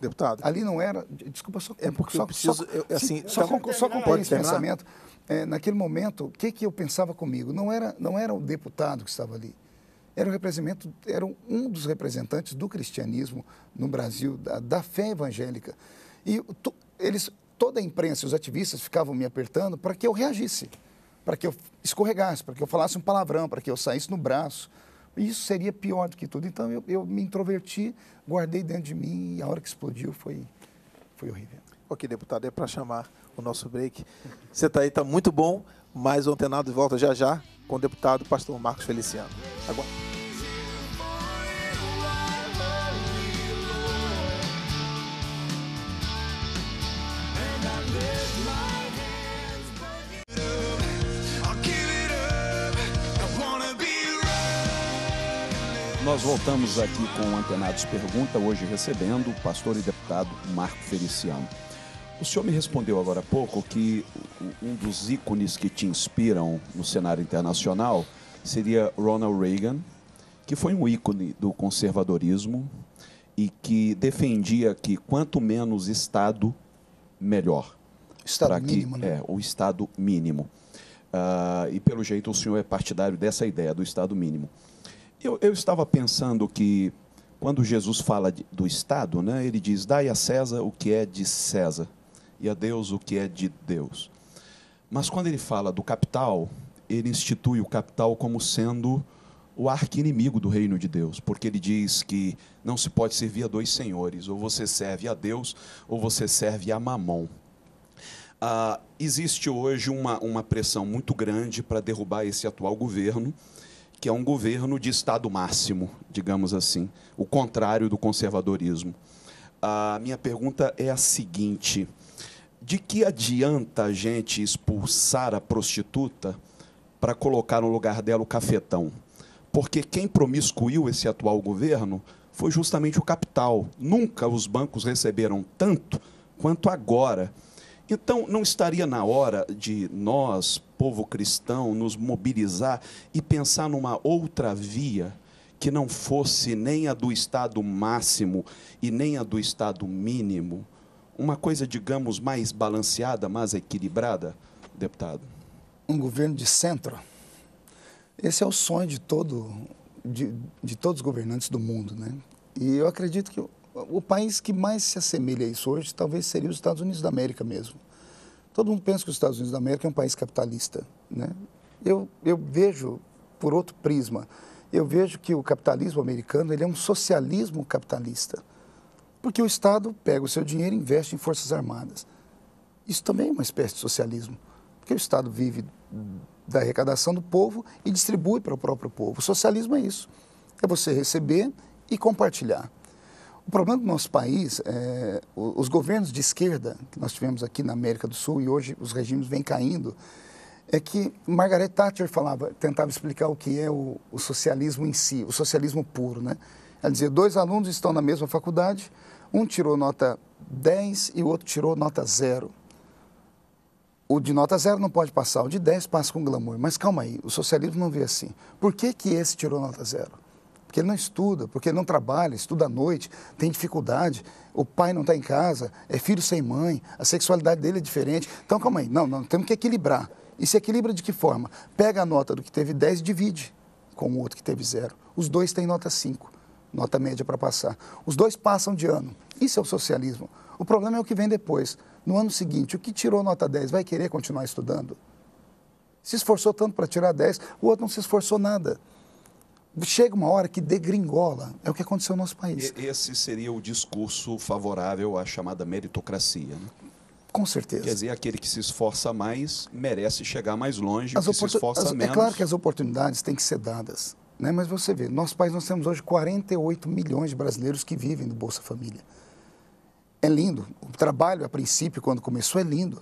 Deputado, Ali não era. Desculpa, só É porque só, eu preciso- Só, eu- assim, só, conclu- só Pode concluir esse terminar? pensamento. É, naquele momento, o que, que eu pensava comigo? Não era, não era o deputado que estava ali. Era, o represento, era um dos representantes do cristianismo no Brasil, da, da fé evangélica. E to- eles, toda a imprensa, os ativistas ficavam me apertando para que eu reagisse, para que eu escorregasse, para que eu falasse um palavrão, para que eu saísse no braço. Isso seria pior do que tudo. Então eu, eu me introverti, guardei dentro de mim e a hora que explodiu foi, foi horrível. ok, deputado, é para chamar o nosso break. Você está aí, está muito bom, mas o Antenado volta já já com o deputado pastor Marcos Feliciano. Agora. Nós voltamos aqui com o Antenados Pergunta, hoje recebendo o pastor e deputado Marco Feliciano. O senhor me respondeu agora há pouco que um dos ícones que te inspiram no cenário internacional seria Ronald Reagan, que foi um ícone do conservadorismo e que defendia que quanto menos Estado, melhor. Estado Pra que- mínimo, né? É, o Estado mínimo. Ah, e pelo jeito o senhor é partidário dessa ideia do Estado mínimo. Eu, eu estava pensando que quando Jesus fala de- do Estado, né, ele diz: dai a César o que é de César e a Deus o que é de Deus. Mas quando ele fala do capital, ele institui o capital como sendo o arqui-inimigo do reino de Deus, porque ele diz que não se pode servir a dois senhores, ou você serve a Deus ou você serve a Mamon. Ah, existe hoje uma, uma pressão muito grande para derrubar esse atual governo, que é um governo de Estado máximo, digamos assim, o contrário do conservadorismo. A minha pergunta é a seguinte: de que adianta a gente expulsar a prostituta para colocar no lugar dela o cafetão? Porque quem promiscuiu esse atual governo foi justamente o capital. Nunca os bancos receberam tanto quanto agora. Então, não estaria na hora de nós, povo cristão, nos mobilizar e pensar numa outra via que não fosse nem a do estado máximo e nem a do estado mínimo? Uma coisa, digamos, mais balanceada, mais equilibrada, deputado? Um governo de centro. Esse é o sonho de todo de, de todos os governantes do mundo, né? E eu acredito que o, o país que mais se assemelha a isso hoje talvez seria os Estados Unidos da América mesmo. Todo mundo pensa que os Estados Unidos da América é um país capitalista, né? Eu, eu vejo por outro prisma. Eu vejo que o capitalismo americano ele é um socialismo capitalista. Porque o Estado pega o seu dinheiro e investe em forças armadas. Isso também é uma espécie de socialismo. Porque o Estado vive da arrecadação do povo e distribui para o próprio povo. O socialismo é isso. É você receber e compartilhar. O problema do nosso país, é, os governos de esquerda que nós tivemos aqui na América do Sul e hoje os regimes vêm caindo, é que Margaret Thatcher falava, tentava explicar o que é o, o socialismo em si, o socialismo puro, né? Ela dizia, dois alunos estão na mesma faculdade, um tirou nota 10 e o outro tirou nota zero. O de nota zero não pode passar, o de 10 passa com glamour. Mas calma aí, o socialismo não vê assim. Por que, que esse tirou nota zero? Porque ele não estuda, porque ele não trabalha, estuda à noite, tem dificuldade, o pai não está em casa, é filho sem mãe, a sexualidade dele é diferente. Então calma aí, não, não, temos que equilibrar. E se equilibra de que forma? Pega a nota do que teve 10 e divide com o outro que teve zero. Os dois têm nota 5, nota média para passar. Os dois passam de ano. Isso é o socialismo. O problema é o que vem depois. No ano seguinte, o que tirou nota 10 vai querer continuar estudando? Se esforçou tanto para tirar 10, o outro não se esforçou nada. Chega uma hora que degringola. É o que aconteceu no nosso país. Esse seria o discurso favorável à chamada meritocracia. Né? Com certeza. Quer dizer, aquele que se esforça mais merece chegar mais longe, o As que se esforça as- menos. É claro que as oportunidades têm que ser dadas. Né? Mas você vê, no nosso país nós temos hoje 48 milhões de brasileiros que vivem do Bolsa Família. É lindo. O trabalho, a princípio, quando começou, é lindo.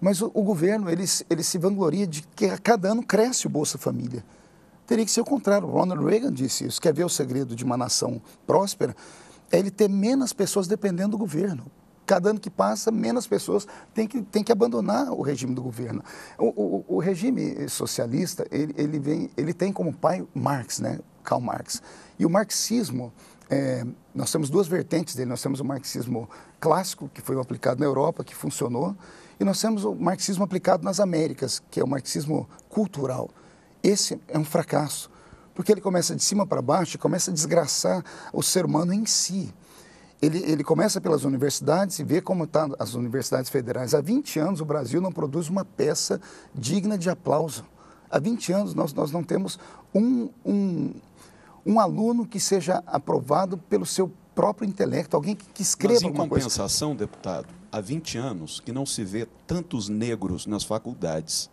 Mas o, o governo, ele, ele se vangloria de que a cada ano cresce o Bolsa Família. Teria que ser o contrário. Ronald Reagan disse isso. Quer ver o segredo de uma nação próspera? É ele ter menos pessoas dependendo do governo. Cada ano que passa, menos pessoas têm que, têm que abandonar o regime do governo. O, o- o regime socialista, ele, ele, vem, ele tem como pai Marx, né? Karl Marx. E o marxismo, é, nós temos duas vertentes dele. Nós temos o marxismo clássico, que foi aplicado na Europa, que funcionou, e nós temos o marxismo aplicado nas Américas, que é o marxismo cultural. Esse é um fracasso, porque ele começa de cima para baixo e começa a desgraçar o ser humano em si. Ele, ele começa pelas universidades e vê como estão as universidades federais. Há 20 anos o Brasil não produz uma peça digna de aplauso. Há 20 anos nós, nós não temos um, um, um aluno que seja aprovado pelo seu próprio intelecto, alguém que, que escreva Mas, em alguma coisa. compensação, deputado, há 20 anos que não se vê tantos negros nas faculdades.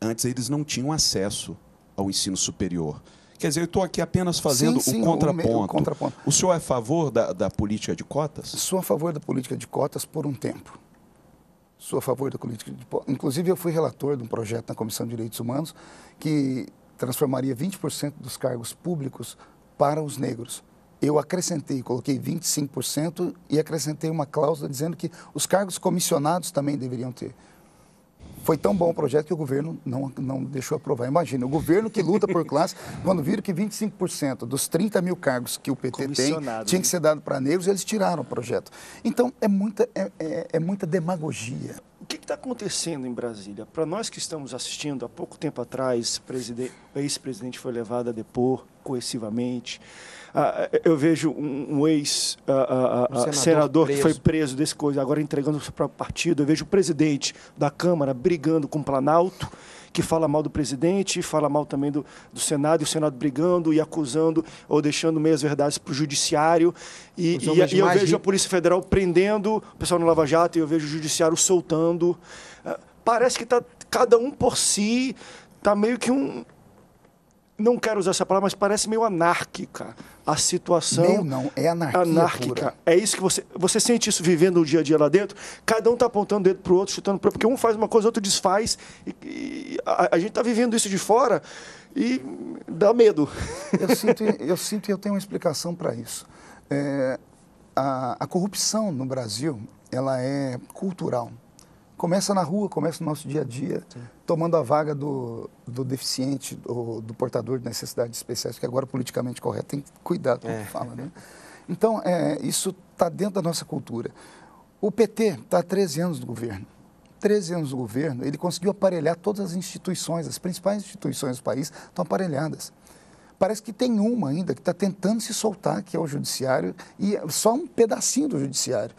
Antes eles não tinham acesso ao ensino superior. Quer dizer, eu estou aqui apenas fazendo Sim, sim, o, o contraponto. me- o contraponto. O senhor é a favor da, da política de cotas? Sou a favor da política de cotas por um tempo. Sou a favor da política de cotas. Inclusive, eu fui relator de um projeto na Comissão de Direitos Humanos que transformaria 20% dos cargos públicos para os negros. Eu acrescentei, coloquei 25% e acrescentei uma cláusula dizendo que os cargos comissionados também deveriam ter. Foi tão bom o projeto que o governo não, não deixou aprovar. Imagina, o governo que luta por classe, [LAUGHS] quando viram que 25% dos 30 mil cargos que o PT tem tinha que ser dado para negros, eles tiraram o projeto. Então, é muita, é, é- é muita demagogia. O que está acontecendo em Brasília? Para nós que estamos assistindo, há pouco tempo atrás, o ex-presidente foi levado a depor coercivamente. Ah, eu vejo um, um ex-senador senador que foi preso. desse coisa, agora entregando o seu próprio partido. Eu vejo o presidente da Câmara brigando com o Planalto, que fala mal do presidente, fala mal também do, do Senado, e o Senado brigando e acusando ou deixando meias verdades para o judiciário. E, e- e eu vejo a. Polícia Federal prendendo o pessoal no Lava Jato e eu vejo o Judiciário soltando. Ah, Parece que está cada um por si, está meio que um. Não quero usar essa palavra, mas parece meio anárquica a situação. Meio não, é anarquia Anárquica. pura. É isso que você. Você sente isso vivendo o dia a dia lá dentro? Cada um está apontando o dedo para o outro, chutando para porque um faz uma coisa, o outro desfaz. E, e a, a gente está vivendo isso de fora e dá medo. Eu [LAUGHS] sinto, eu sinto e eu tenho uma explicação para isso. É, a, a corrupção no Brasil, ela é cultural. Começa na rua, começa no nosso dia a dia, tomando a vaga do, do deficiente, do, do portador de necessidades especiais, que agora politicamente correto tem que cuidar com o que fala, né? Então, é, isso está dentro da nossa cultura. O PT está há 13 anos no governo. 13 anos no governo, ele conseguiu aparelhar todas as instituições, as principais instituições do país estão aparelhadas. Parece que tem uma ainda que está tentando se soltar, que é o judiciário, e é só um pedacinho do judiciário.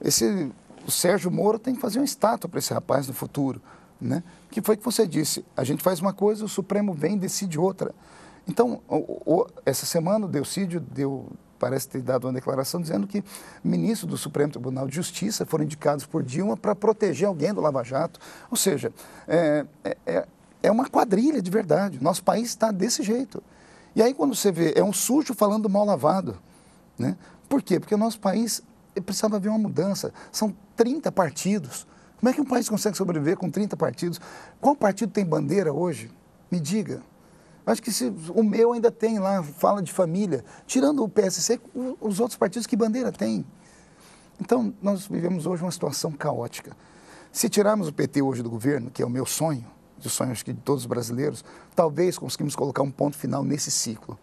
Esse, o Sérgio Moro tem que fazer uma estátua para esse rapaz no futuro. Né? Que foi que você disse, a gente faz uma coisa, o Supremo vem e decide outra. Então, o- o- essa semana o Delcídio deu, parece ter dado uma declaração dizendo que ministros do Supremo Tribunal de Justiça foram indicados por Dilma para proteger alguém do Lava Jato. Ou seja, é, é- é, uma quadrilha de verdade. Nosso país está desse jeito. E aí, quando você vê, é um sujo falando mal lavado. Né? Por quê? Porque o nosso país precisava haver uma mudança. São 30 partidos. Como é que um país consegue sobreviver com 30 partidos? Qual partido tem bandeira hoje? Me diga. Acho que se, o meu ainda tem lá, fala de família. Tirando o PSC, os outros partidos, que bandeira tem? Então, nós vivemos hoje uma situação caótica. Se tirarmos o PT hoje do governo, que é o meu sonho, e o sonho acho que de todos os brasileiros, talvez conseguimos colocar um ponto final nesse ciclo.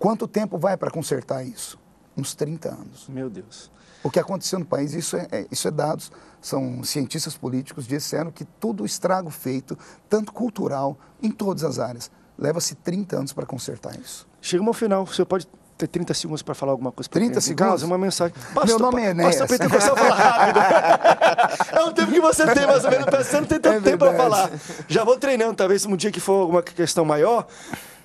Quanto tempo vai para consertar isso? Uns 30 anos. Meu Deus. O que aconteceu no país, isso é, é- isso é dados, são cientistas políticos, disseram que todo o estrago feito, tanto cultural, em todas as áreas, leva-se 30 anos para consertar isso. Chegamos ao final. O senhor pode ter 30 segundos para falar alguma coisa? pra 30 quem? Em segundos? casa, uma mensagem. Meu nome é Enéas. Pastor Pentecostal fala rápido. [LAUGHS] é o tempo que você tem, mais ou menos. Você não tem tanto É tempo para falar. Já vou treinando. Talvez um dia que for alguma questão maior,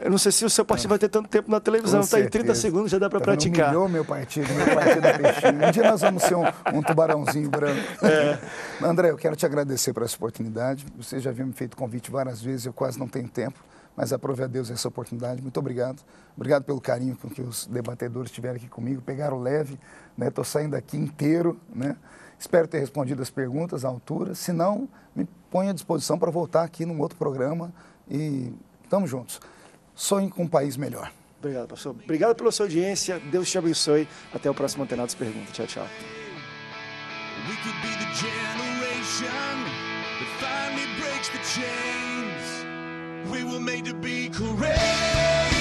eu não sei se o seu partido vai ter tanto tempo na televisão. Com Tá em 30 certeza. segundos, já dá para Tá, praticar. Humilhou meu partido, meu partido é peixinho. Um dia nós vamos ser um, um tubarãozinho branco. É. [LAUGHS] André, eu quero te agradecer por essa oportunidade. Você já havia me feito convite várias vezes, eu quase não tenho tempo, mas aprove a Deus essa oportunidade. Muito obrigado. Obrigado pelo carinho com que os debatedores estiveram aqui comigo, pegaram leve, né? Estou saindo daqui inteiro, né? Espero ter respondido as perguntas à altura. Se não, me ponho à disposição para voltar aqui num outro programa e estamos juntos. Sonhe com um país melhor. Obrigado, pastor. Obrigado pela sua audiência. Deus te abençoe. Até o próximo Antenados Pergunta. Tchau, tchau. We could be the generation that finally breaks the chains. We were made to be courageous.